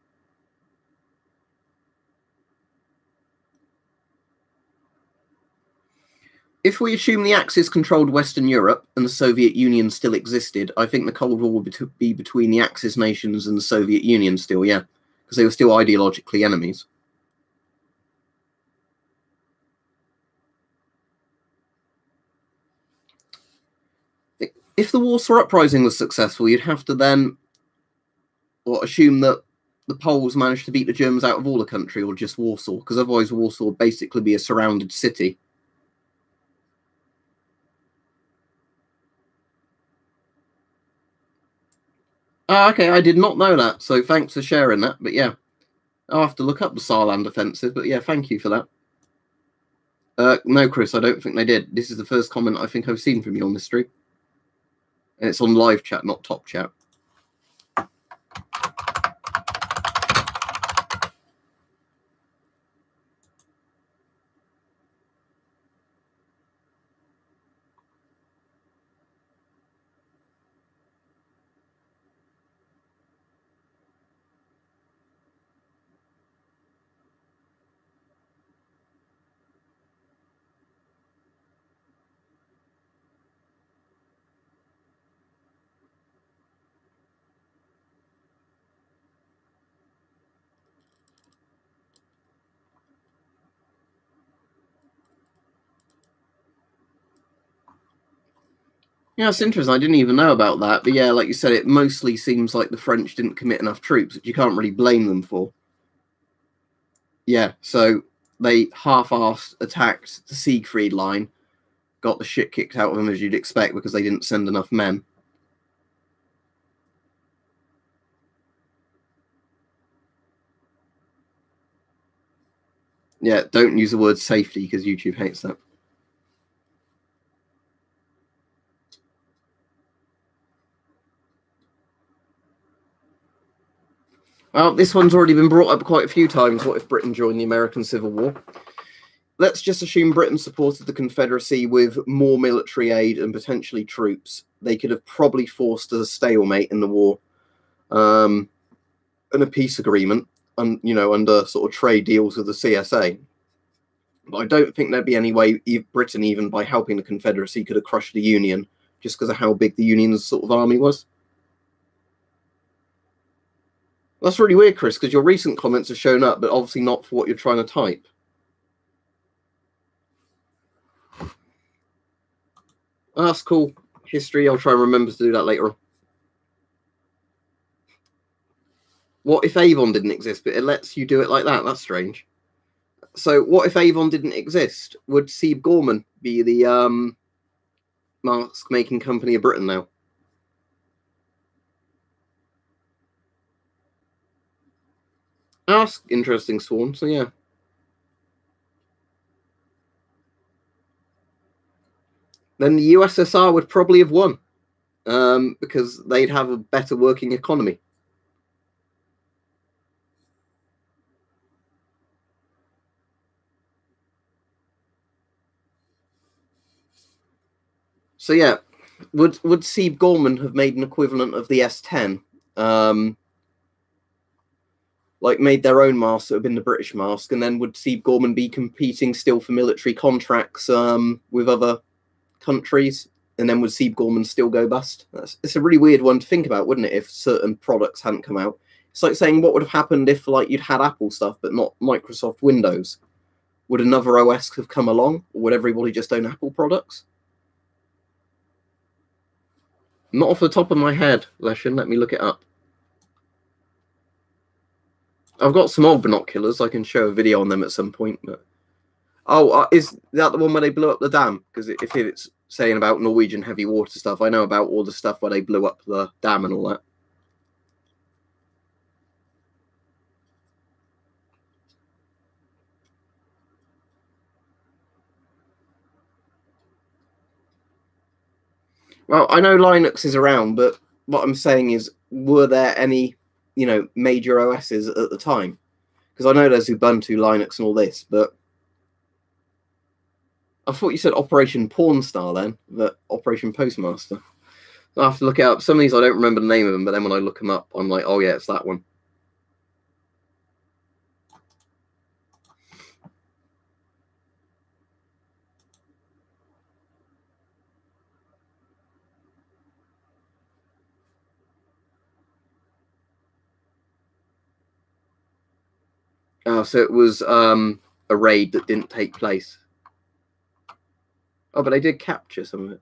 If we assume the Axis controlled Western Europe and the Soviet Union still existed, I think the Cold War would be between the Axis nations and the Soviet Union still, yeah, because they were still ideologically enemies. If the Warsaw Uprising was successful, you'd have to then or assume that the Poles managed to beat the Germans out of all the country or just Warsaw, because otherwise Warsaw would basically be a surrounded city. Oh, okay, I did not know that. So thanks for sharing that. But yeah, I'll have to look up the Saarland offensive. But yeah, thank you for that. Uh, no, Chris, I don't think they did. This is the first comment I think I've seen from you on this stream. And it's on live chat, not top chat. Yeah, it's interesting. I didn't even know about that. But yeah, like you said, it mostly seems like the French didn't commit enough troops, which you can't really blame them for. Yeah, so they half-assed attacked the Siegfried line, got the shit kicked out of them as you'd expect because they didn't send enough men. Yeah, don't use the word safety because YouTube hates that. Well, this one's already been brought up quite a few times. What if Britain joined the American Civil War? Let's just assume Britain supported the Confederacy with more military aid and potentially troops. They could have probably forced a stalemate in the war um, and a peace agreement, and you know, under sort of trade deals with the CSA. But I don't think there'd be any way Britain, even by helping the Confederacy, could have crushed the Union just because of how big the Union's sort of army was. That's really weird, Chris, because your recent comments have shown up, but obviously not for what you're trying to type. That's cool. history. I'll try and remember to do that later on. What if Avon didn't exist, but it lets you do it like that? That's strange. So, what if Avon didn't exist? Would Siebe Gorman be the um, mask making company of Britain now? Ask interesting sworn, so yeah. Then the USSR would probably have won um, because they'd have a better working economy. So yeah, would would Siebe Gorman have made an equivalent of the S10? Um, like made their own mask that have been the British mask, and then would Siebe Gorman be competing still for military contracts um, with other countries? And then would Siebe Gorman still go bust? That's, it's a really weird one to think about, wouldn't it? If certain products hadn't come out, it's like saying what would have happened if like you'd had Apple stuff but not Microsoft Windows. Would another OS have come along, or would everybody just own Apple products? Not off the top of my head, Leshen. Let me look it up. I've got some old binoculars. I can show a video on them at some point. But oh, uh, is that the one where they blew up the dam? Because if it's saying about Norwegian heavy water stuff, I know about all the stuff where they blew up the dam and all that. Well, I know Linux is around, but what I'm saying is, were there any, you know, major OSs at the time? Because I know there's Ubuntu, Linux, and all this, but I thought you said Operation Pornstar then, but Operation Postmaster. I have to look it up. Some of these I don't remember the name of them, but then when I look them up, I'm like, oh yeah, it's that one. So it was um, a raid that didn't take place. Oh, but they did capture some of it.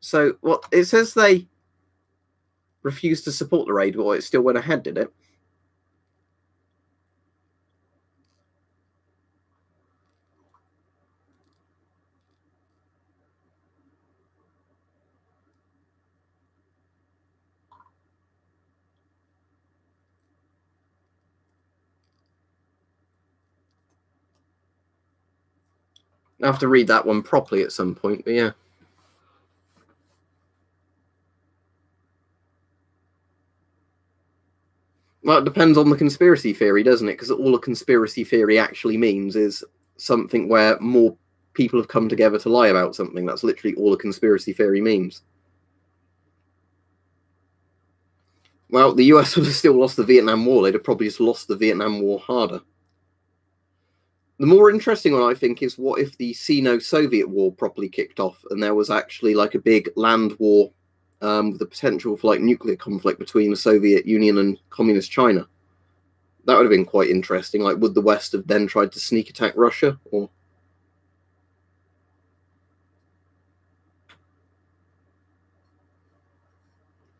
So, what well, it says they refused to support the raid, but it still went ahead, did it? I have to read that one properly at some point, but yeah. Well, it depends on the conspiracy theory, doesn't it? Because all a conspiracy theory actually means is something where more people have come together to lie about something. That's literally all a conspiracy theory means. Well, the US [laughs] would have still lost the Vietnam War. They'd have probably just lost the Vietnam War harder. The more interesting one, I think, is what if the Sino-Soviet War properly kicked off and there was actually like a big land war um, with the potential for like nuclear conflict between the Soviet Union and Communist China. That would have been quite interesting. Like, would the West have then tried to sneak attack Russia, or?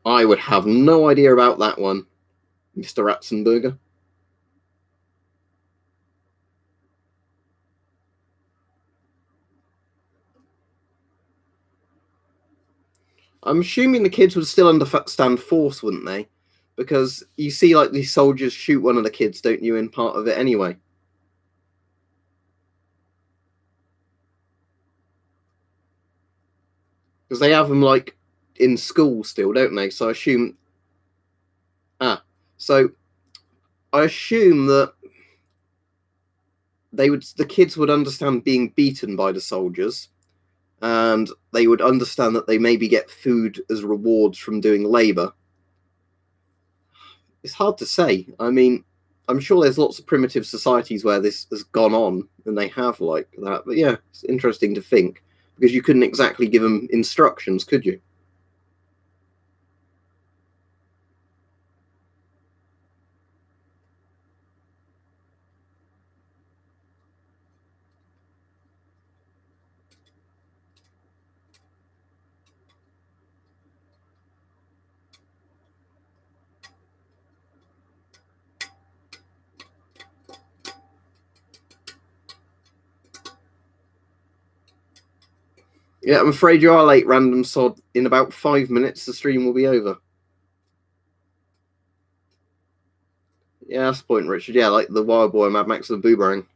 I would have no idea about that one, Mr. Ratzenberger. I'm assuming the kids would still understand force, wouldn't they? Because you see, like these soldiers shoot one of the kids, don't you? In part of it, anyway. Because they have them like in school still, don't they? So I assume. Ah, so I assume that they would the kids would understand being beaten by the soldiers and they would understand that they maybe get food as rewards from doing labor. It's hard to say. I mean, I'm sure there's lots of primitive societies where this has gone on and they have like that. But yeah, it's interesting to think because you couldn't exactly give them instructions, could you? Yeah, I'm afraid you are late, random sod. In about five minutes, the stream will be over. Yeah, that's the point, Richard. Yeah, like the Wild Boy, Mad Max, and Boomerang.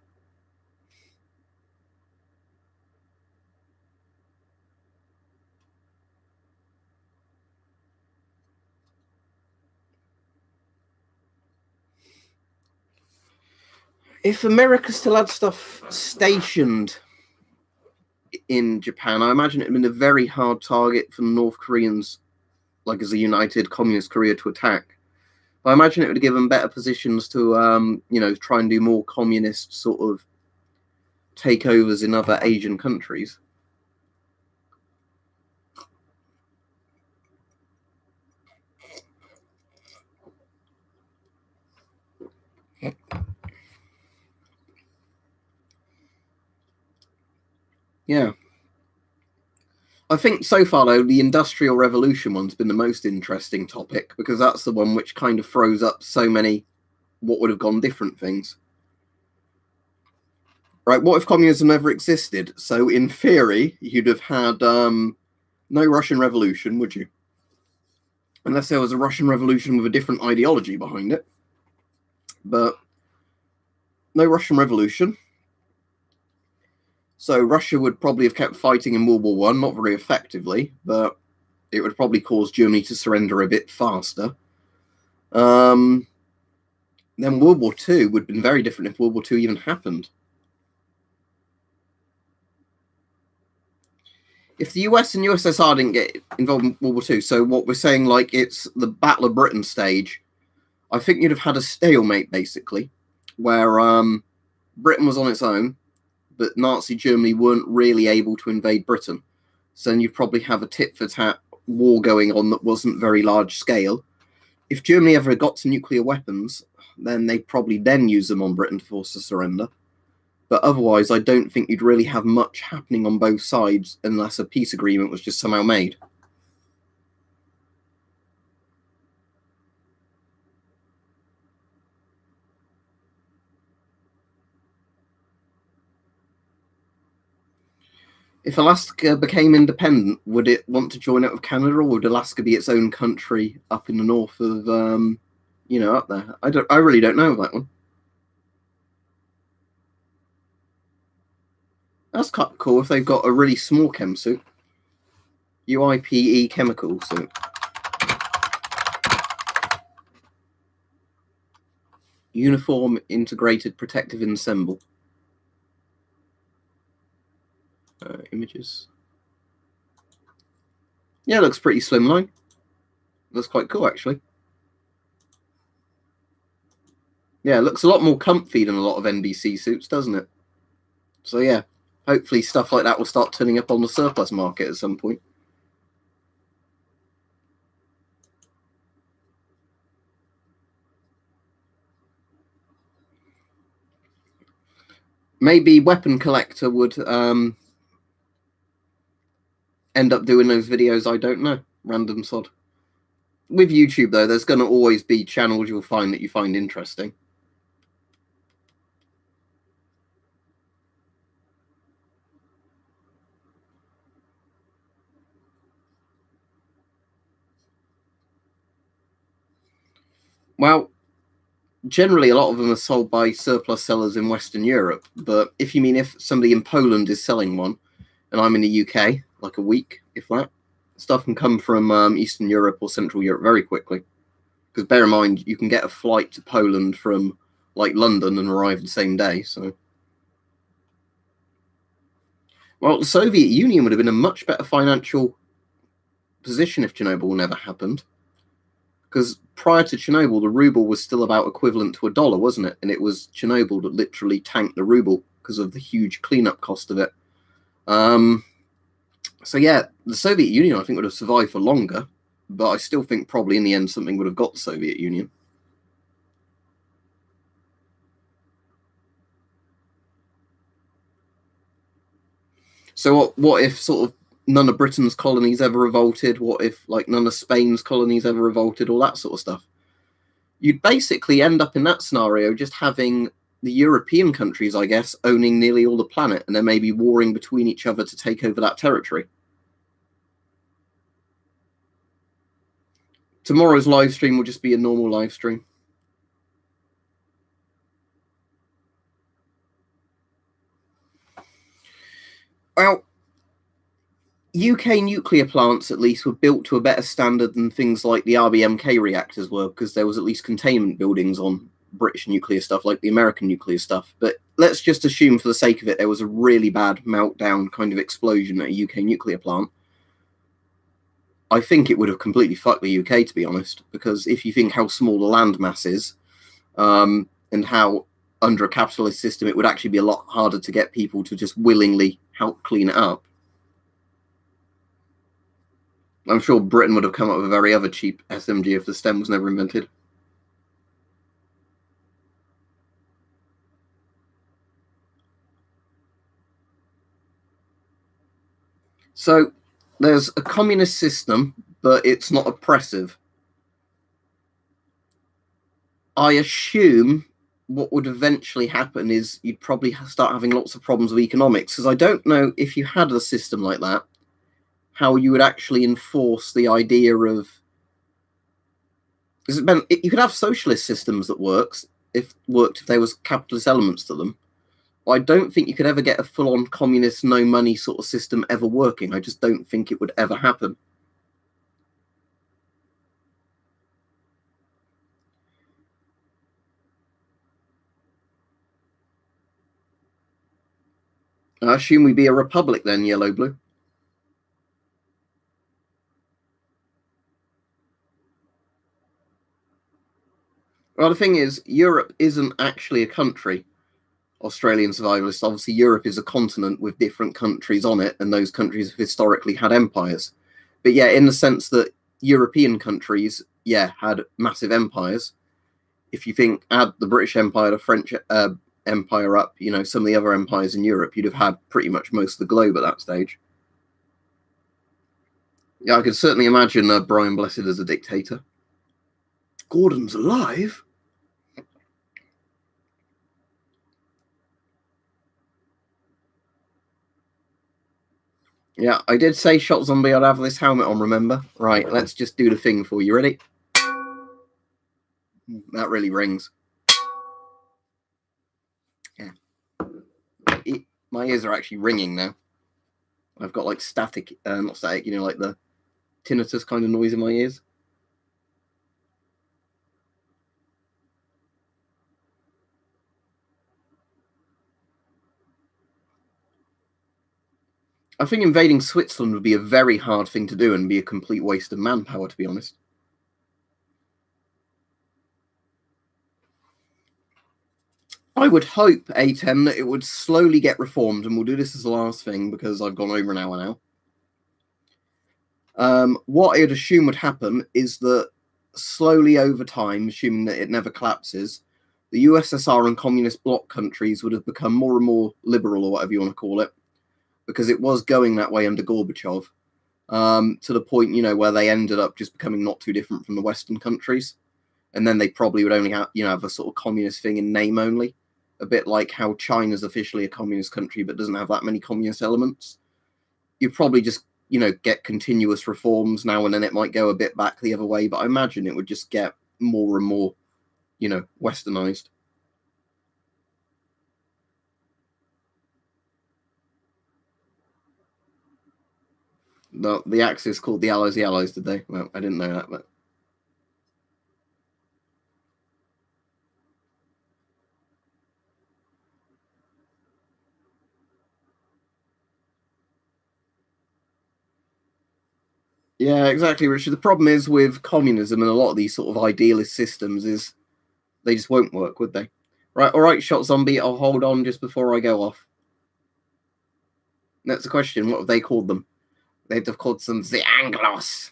if America still had stuff stationed in Japan, I imagine it'd been a very hard target for North Koreans, like as a united communist Korea, to attack. I imagine it would give them better positions to, um, you know, try and do more communist sort of takeovers in other Asian countries. Yeah. I think so far, though, the Industrial Revolution one's been the most interesting topic because that's the one which kind of throws up so many what would have gone different things. Right, what if communism never existed? So, in theory, you'd have had um, no Russian Revolution, would you? Unless there was a Russian Revolution with a different ideology behind it. But no Russian Revolution. So Russia would probably have kept fighting in World War One, not very effectively, but it would probably cause Germany to surrender a bit faster. Um, then World War Two would have been very different if World War Two even happened. If the US and USSR didn't get involved in World War Two, so what we're saying, like it's the Battle of Britain stage, I think you'd have had a stalemate basically, where um, Britain was on its own, but Nazi Germany weren't really able to invade Britain. So then you'd probably have a tit for tat war going on that wasn't very large scale. If Germany ever got to nuclear weapons, then they'd probably then use them on Britain to force a surrender. But otherwise, I don't think you'd really have much happening on both sides unless a peace agreement was just somehow made. If Alaska became independent, would it want to join out of Canada, or would Alaska be its own country up in the north of, um, you know, up there? I don't. I really don't know that one. That's kind of cool if they've got a really small chem suit. UIPE chemical suit. Uniform Integrated Protective Ensemble uh, images. Yeah, looks pretty slimline. Looks quite cool, actually. Yeah, looks a lot more comfy than a lot of NBC suits, doesn't it? So yeah, hopefully stuff like that will start turning up on the surplus market at some point. Maybe Weapon Collector would um, end up doing those videos, I don't know. Random sod. With YouTube, though, there's going to always be channels you'll find that you find interesting. Well, generally a lot of them are sold by surplus sellers in Western Europe. But if you mean if somebody in Poland is selling one and I'm in the UK, like a week, if that. Stuff can come from um, Eastern Europe or Central Europe very quickly. Because bear in mind, you can get a flight to Poland from like London and arrive the same day. So, well, the Soviet Union would have been a much better financial position if Chernobyl never happened. Because prior to Chernobyl, the ruble was still about equivalent to a dollar, wasn't it? And it was Chernobyl that literally tanked the ruble because of the huge cleanup cost of it. Um, so yeah, the Soviet Union I think would have survived for longer, but I still think probably in the end something would have got the Soviet Union. So what what if sort of none of Britain's colonies ever revolted? What if like none of Spain's colonies ever revolted? All that sort of stuff. You'd basically end up in that scenario just having the European countries, I guess, owning nearly all the planet, and they may be warring between each other to take over that territory. Tomorrow's live stream will just be a normal live stream. Well, UK nuclear plants, at least, were built to a better standard than things like the RBMK reactors were, because there was at least containment buildings on British nuclear stuff, like the American nuclear stuff. But let's just assume, for the sake of it, there was a really bad meltdown kind of explosion at a UK nuclear plant. I think it would have completely fucked the UK, to be honest, because if you think how small the land mass is, um, and how under a capitalist system it would actually be a lot harder to get people to just willingly help clean it up. I'm sure Britain would have come up with a very other cheap SMG if the Sten was never invented. So there's a communist system, but it's not oppressive. I assume what would eventually happen is you'd probably start having lots of problems with economics because I don't know if you had a system like that, how you would actually enforce the idea of. Because you could have socialist systems that works if worked if there was capitalist elements to them. I don't think you could ever get a full on communist, no money sort of system ever working. I just don't think it would ever happen. I assume we'd be a republic then, yellow blue. Well, the thing is, Europe isn't actually a country. Australian survivalists. Obviously, Europe is a continent with different countries on it, and those countries have historically had empires. But yeah, in the sense that European countries, yeah, had massive empires. If you think add the British Empire, the French uh, Empire up, you know, some of the other empires in Europe, you'd have had pretty much most of the globe at that stage. Yeah, I could certainly imagine uh, Brian Blessed as a dictator. Gordon's alive? Yeah, I did say shot zombie I'd have this helmet on, remember? Right, let's just do the thing for you. Ready? That really rings. Yeah. It, my ears are actually ringing now. I've got like static, uh, not static, you know, like the tinnitus kind of noise in my ears. I think invading Switzerland would be a very hard thing to do and be a complete waste of manpower, to be honest. I would hope, A10, that it would slowly get reformed, and we'll do this as the last thing because I've gone over an hour now. Um, what I'd assume would happen is that slowly over time, assuming that it never collapses, the USSR and communist bloc countries would have become more and more liberal, or whatever you want to call it, because it was going that way under Gorbachev um, to the point, you know, where they ended up just becoming not too different from the Western countries. And then they probably would only have, you know, have a sort of communist thing in name only, a bit like how China's officially a communist country but doesn't have that many communist elements. You probably just, you know, get continuous reforms now and then it might go a bit back the other way, but I imagine it would just get more and more, you know, westernized. The the Axis called the Allies the Allies, did they? Well, I didn't know that, but. Yeah, exactly, Richard. The problem is with communism and a lot of these sort of idealist systems is they just won't work, would they? Right, all right, shot zombie. I'll hold on just before I go off. That's the question. What have they called them? They'd have called them the Anglos.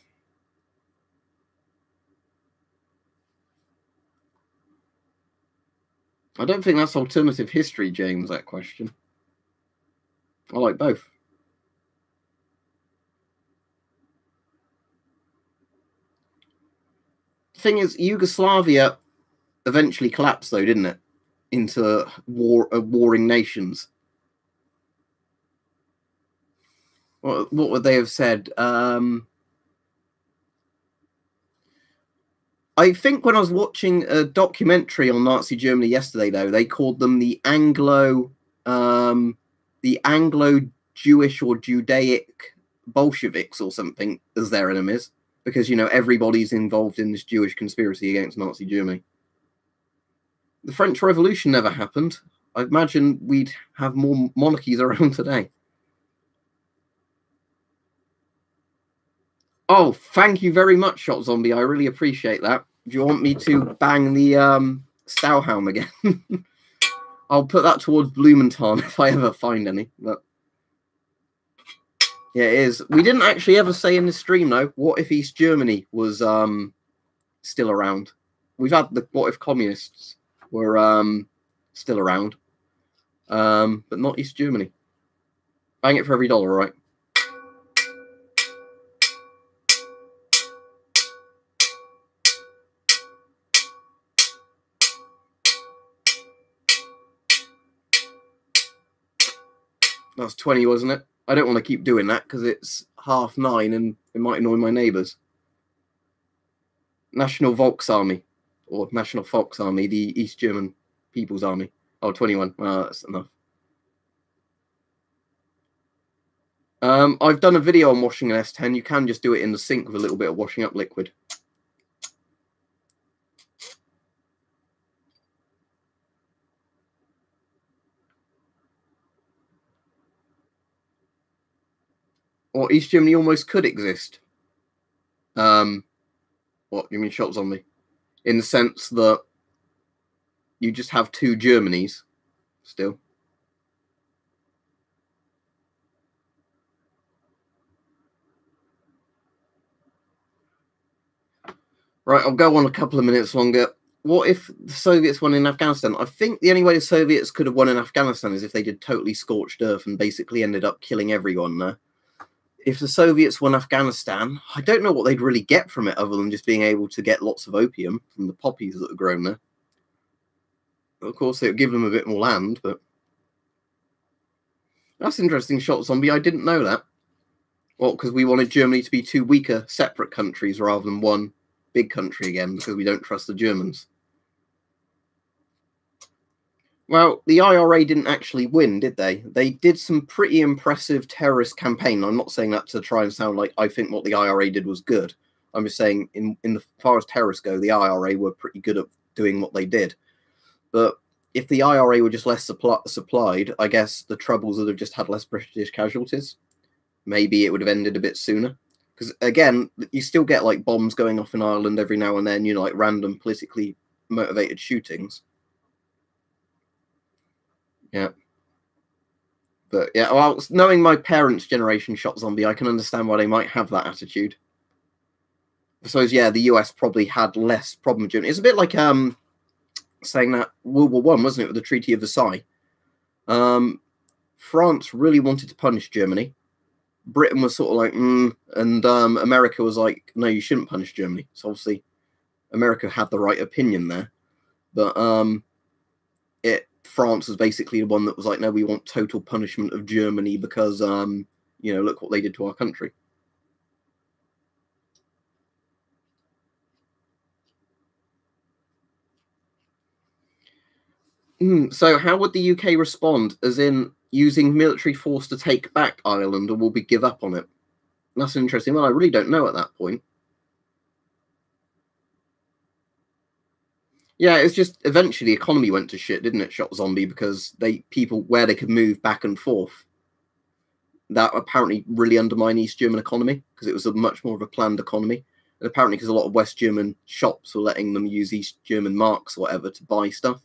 I don't think that's alternative history, James, that question. I like both. Thing is, Yugoslavia eventually collapsed, though, didn't it? Into war, uh, warring nations. What, what would they have said? Um, I think when I was watching a documentary on Nazi Germany yesterday, though, they called them the Anglo, um, the Anglo Jewish or Judaic Bolsheviks or something as their enemies, because you know everybody's involved in this Jewish conspiracy against Nazi Germany. The French Revolution never happened. I imagine we'd have more monarchies [laughs] around today. Oh, thank you very much, Shot Zombie. I really appreciate that. Do you want me to bang the um, Stahlhelm again? [laughs] I'll put that towards Blumentarn [laughs] if I ever find any. But yeah, it is. We didn't actually ever say in the stream though. What if East Germany was um, still around? We've had the what if communists were um, still around, um, but not East Germany. Bang it for every dollar, right? That's 20, wasn't it? I don't want to keep doing that because it's half nine and it might annoy my neighbours. National Volksarmy, or National Fox Volksarmy, the East German People's Army. Oh, 21. Well, that's enough. Um, I've done a video on washing an S10. You can just do it in the sink with a little bit of washing up liquid. East Germany almost could exist. Um, what you mean shots on me? In the sense that you just have two Germanys still. Right, I'll go on a couple of minutes longer. What if the Soviets won in Afghanistan? I think the only way the Soviets could have won in Afghanistan is if they did totally scorched earth and basically ended up killing everyone there if the Soviets won Afghanistan, I don't know what they'd really get from it other than just being able to get lots of opium from the poppies that are grown there. Of course, it would give them a bit more land, but that's interesting shot, zombie. I didn't know that. Well, because we wanted Germany to be two weaker, separate countries rather than one big country again, because we don't trust the Germans. Well, the IRA didn't actually win, did they? They did some pretty impressive terrorist campaign. I'm not saying that to try and sound like I think what the IRA did was good. I'm just saying, in in the far as terrorists go, the IRA were pretty good at doing what they did. But if the IRA were just less suppl- supplied, I guess the troubles would have just had less British casualties. Maybe it would have ended a bit sooner. Because again, you still get like bombs going off in Ireland every now and then. You know, like random politically motivated shootings yeah. But yeah, well, knowing my parents' generation shot zombie, I can understand why they might have that attitude. Suppose, yeah, the US probably had less problem Germany. It's a bit like um saying that World War One, wasn't it, with the Treaty of Versailles? Um, France really wanted to punish Germany. Britain was sort of like, mm, and um, America was like, no, you shouldn't punish Germany. So obviously, America had the right opinion there, but um, it France was basically the one that was like, no, we want total punishment of Germany because, um, you know, look what they did to our country. Mm, so, how would the UK respond? As in using military force to take back Ireland, or will we give up on it? That's interesting. Well, I really don't know at that point. Yeah, it's just eventually the economy went to shit, didn't it? Shot zombie because they people where they could move back and forth. That apparently really undermined East German economy because it was a much more of a planned economy, and apparently because a lot of West German shops were letting them use East German marks or whatever to buy stuff.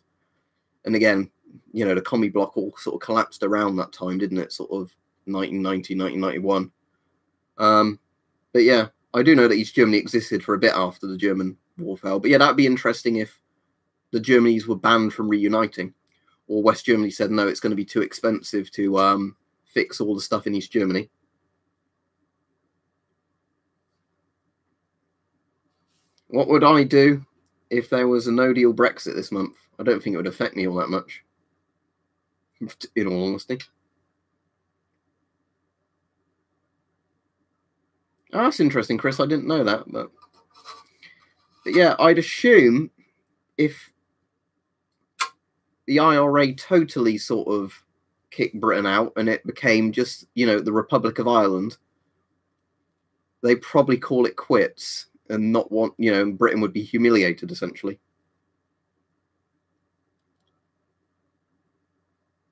And again, you know, the commie block all sort of collapsed around that time, didn't it? Sort of 1990, 1991. Um, but yeah, I do know that East Germany existed for a bit after the German war fell. But yeah, that'd be interesting if the Germanys were banned from reuniting, or West Germany said no, it's going to be too expensive to um, fix all the stuff in East Germany. What would I do if there was a no deal Brexit this month? I don't think it would affect me all that much, in all honesty. Oh, that's interesting, Chris. I didn't know that, but But yeah, I'd assume if the IRA totally sort of kicked Britain out and it became just, you know, the Republic of Ireland, they probably call it quits and not want, you know, Britain would be humiliated essentially.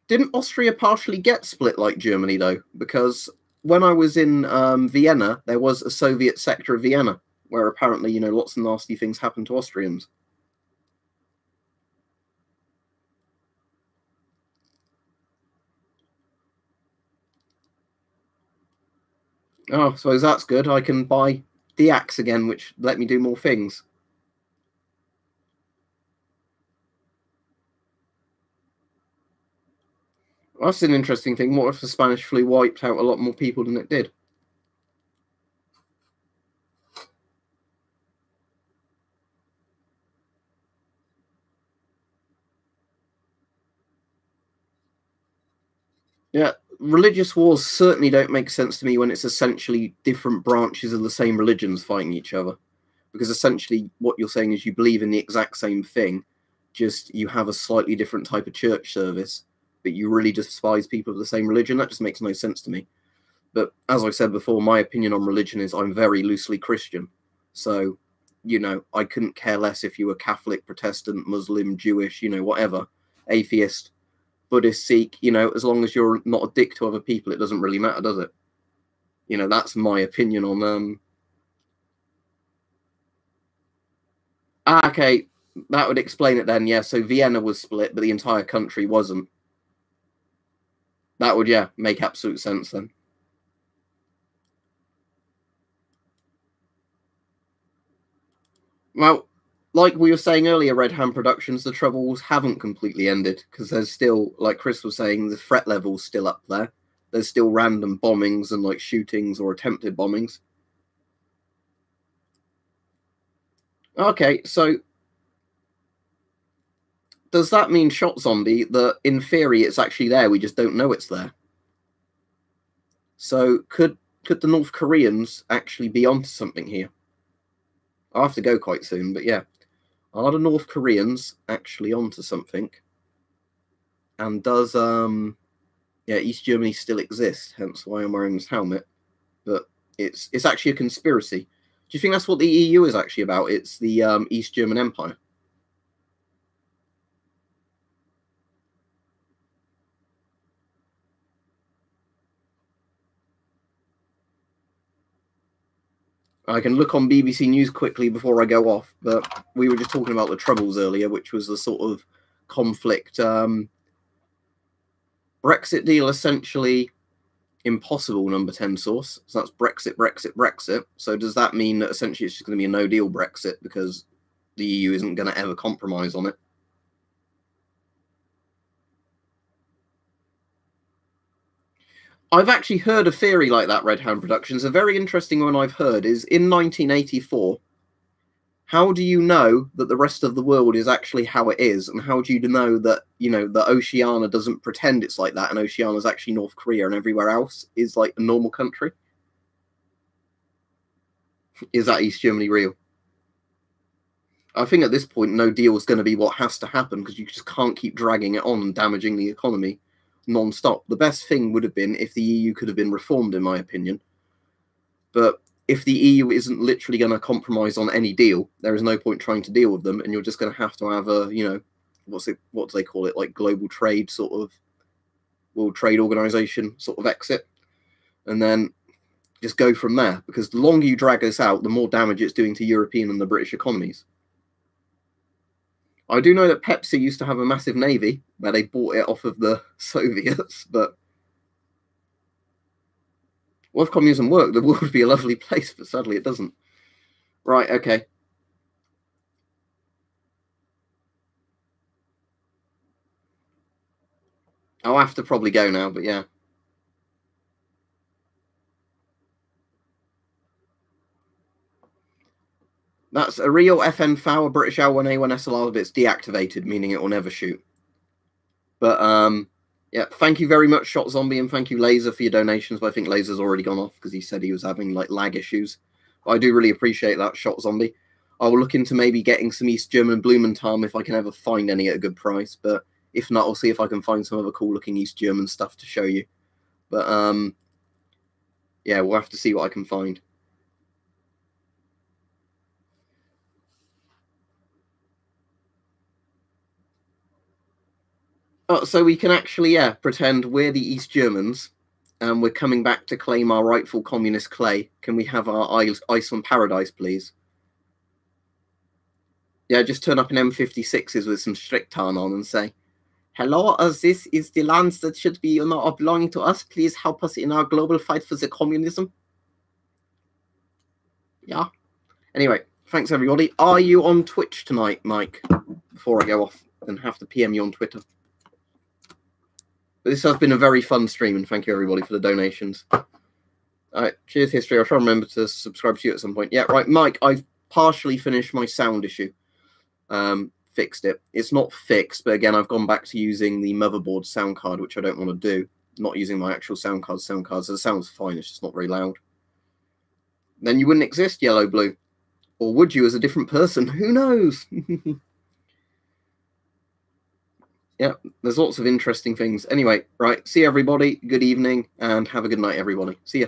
Didn't Austria partially get split like Germany though? Because when I was in um, Vienna, there was a Soviet sector of Vienna where apparently, you know, lots of nasty things happened to Austrians. Oh, so that's good. I can buy the axe again, which let me do more things. That's an interesting thing. What if the Spanish flu wiped out a lot more people than it did? Yeah, religious wars certainly don't make sense to me when it's essentially different branches of the same religions fighting each other. Because essentially, what you're saying is you believe in the exact same thing, just you have a slightly different type of church service but you really despise people of the same religion. That just makes no sense to me. But as I said before, my opinion on religion is I'm very loosely Christian. So, you know, I couldn't care less if you were Catholic, Protestant, Muslim, Jewish, you know, whatever, atheist, Buddhist, Sikh, you know, as long as you're not a dick to other people, it doesn't really matter, does it? You know, that's my opinion on um ah, okay, that would explain it then, yeah. So Vienna was split, but the entire country wasn't. That would, yeah, make absolute sense then. Well, like we were saying earlier, Red Hand Productions, the troubles haven't completely ended because there's still, like Chris was saying, the threat level's still up there. There's still random bombings and like shootings or attempted bombings. Okay, so does that mean shot zombie that in theory it's actually there we just don't know it's there so could could the north koreans actually be onto something here i have to go quite soon but yeah are the north koreans actually onto something? And does um yeah east germany still exist hence why i'm wearing this helmet but it's it's actually a conspiracy. Do you think that's what the eu is actually about? It's the um, east german empire I can look on BBC News quickly before I go off, but we were just talking about the Troubles earlier, which was the sort of conflict. Um, Brexit deal essentially impossible number 10 source. So that's Brexit, Brexit, Brexit. So does that mean that essentially it's just going to be a no deal Brexit because the EU isn't going to ever compromise on it? I've actually heard a theory like that, Red Hand Productions. A very interesting one I've heard is in 1984, how do you know that the rest of the world is actually how it is? And how do you know that, you know, that Oceania doesn't pretend it's like that and Oceania is actually North Korea and everywhere else is like a normal country? Is that East Germany real? I think at this point, no deal is going to be what has to happen because you just can't keep dragging it on and damaging the economy non-stop. The best thing would have been if the EU could have been reformed, in my opinion. But if the EU isn't literally going to compromise on any deal, there is no point trying to deal with them, and you're just going to have to have a, you know, what's it? What do they call it? Like global trade sort of, World Trade Organization sort of exit, and then just go from there. Because the longer you drag this out, the more damage it's doing to European and the British economies. I do know that Pepsi used to have a massive navy where they bought it off of the [laughs] Soviets, but well, if communism worked, the world [laughs] would be a lovely place, but sadly it doesn't. Right, okay. I'll have to probably go now, but yeah. That's a real FN FAL, British L1A1 SLR, it's deactivated, meaning it will never shoot. But um, yeah, thank you very much, Shot Zombie, and thank you, Laser, for your donations. But I think Laser's already gone off because he said he was having like lag issues. But I do really appreciate that, Shot Zombie. I'll look into maybe getting some East German Blumentarn if I can ever find any at a good price. But if not, I'll see if I can find some other cool looking East German stuff to show you. But um, yeah, we'll have to see what I can find. Oh, so we can actually, yeah, pretend we're the East Germans and we're coming back to claim our rightful communist clay. Can we have our Iceland paradise, please? Yeah, just turn up in M56s with some Strichtarn on and say, Hello, as this is the lands that should be you know, belonging to us. Please help us in our global fight for the communism. Yeah. Anyway, thanks everybody. Are you on Twitch tonight, Mike? Before I go off and have to PM you on Twitter. But this has been a very fun stream, and thank you everybody for the donations. All right, cheers, history. I'll try to remember to subscribe to you at some point. Yeah, right, Mike. I've partially finished my sound issue. Um, fixed it. It's not fixed, but again, I've gone back to using the motherboard sound card, which I don't want to do. Not using my actual sound card. Sound cards. The sound's fine. It's just not very loud. Then you wouldn't exist, yellow blue, or would you as a different person? [laughs] Who knows? [laughs] yeah, there's lots of interesting things. Anyway, right. See everybody. Good evening and have a good night, everybody. See ya.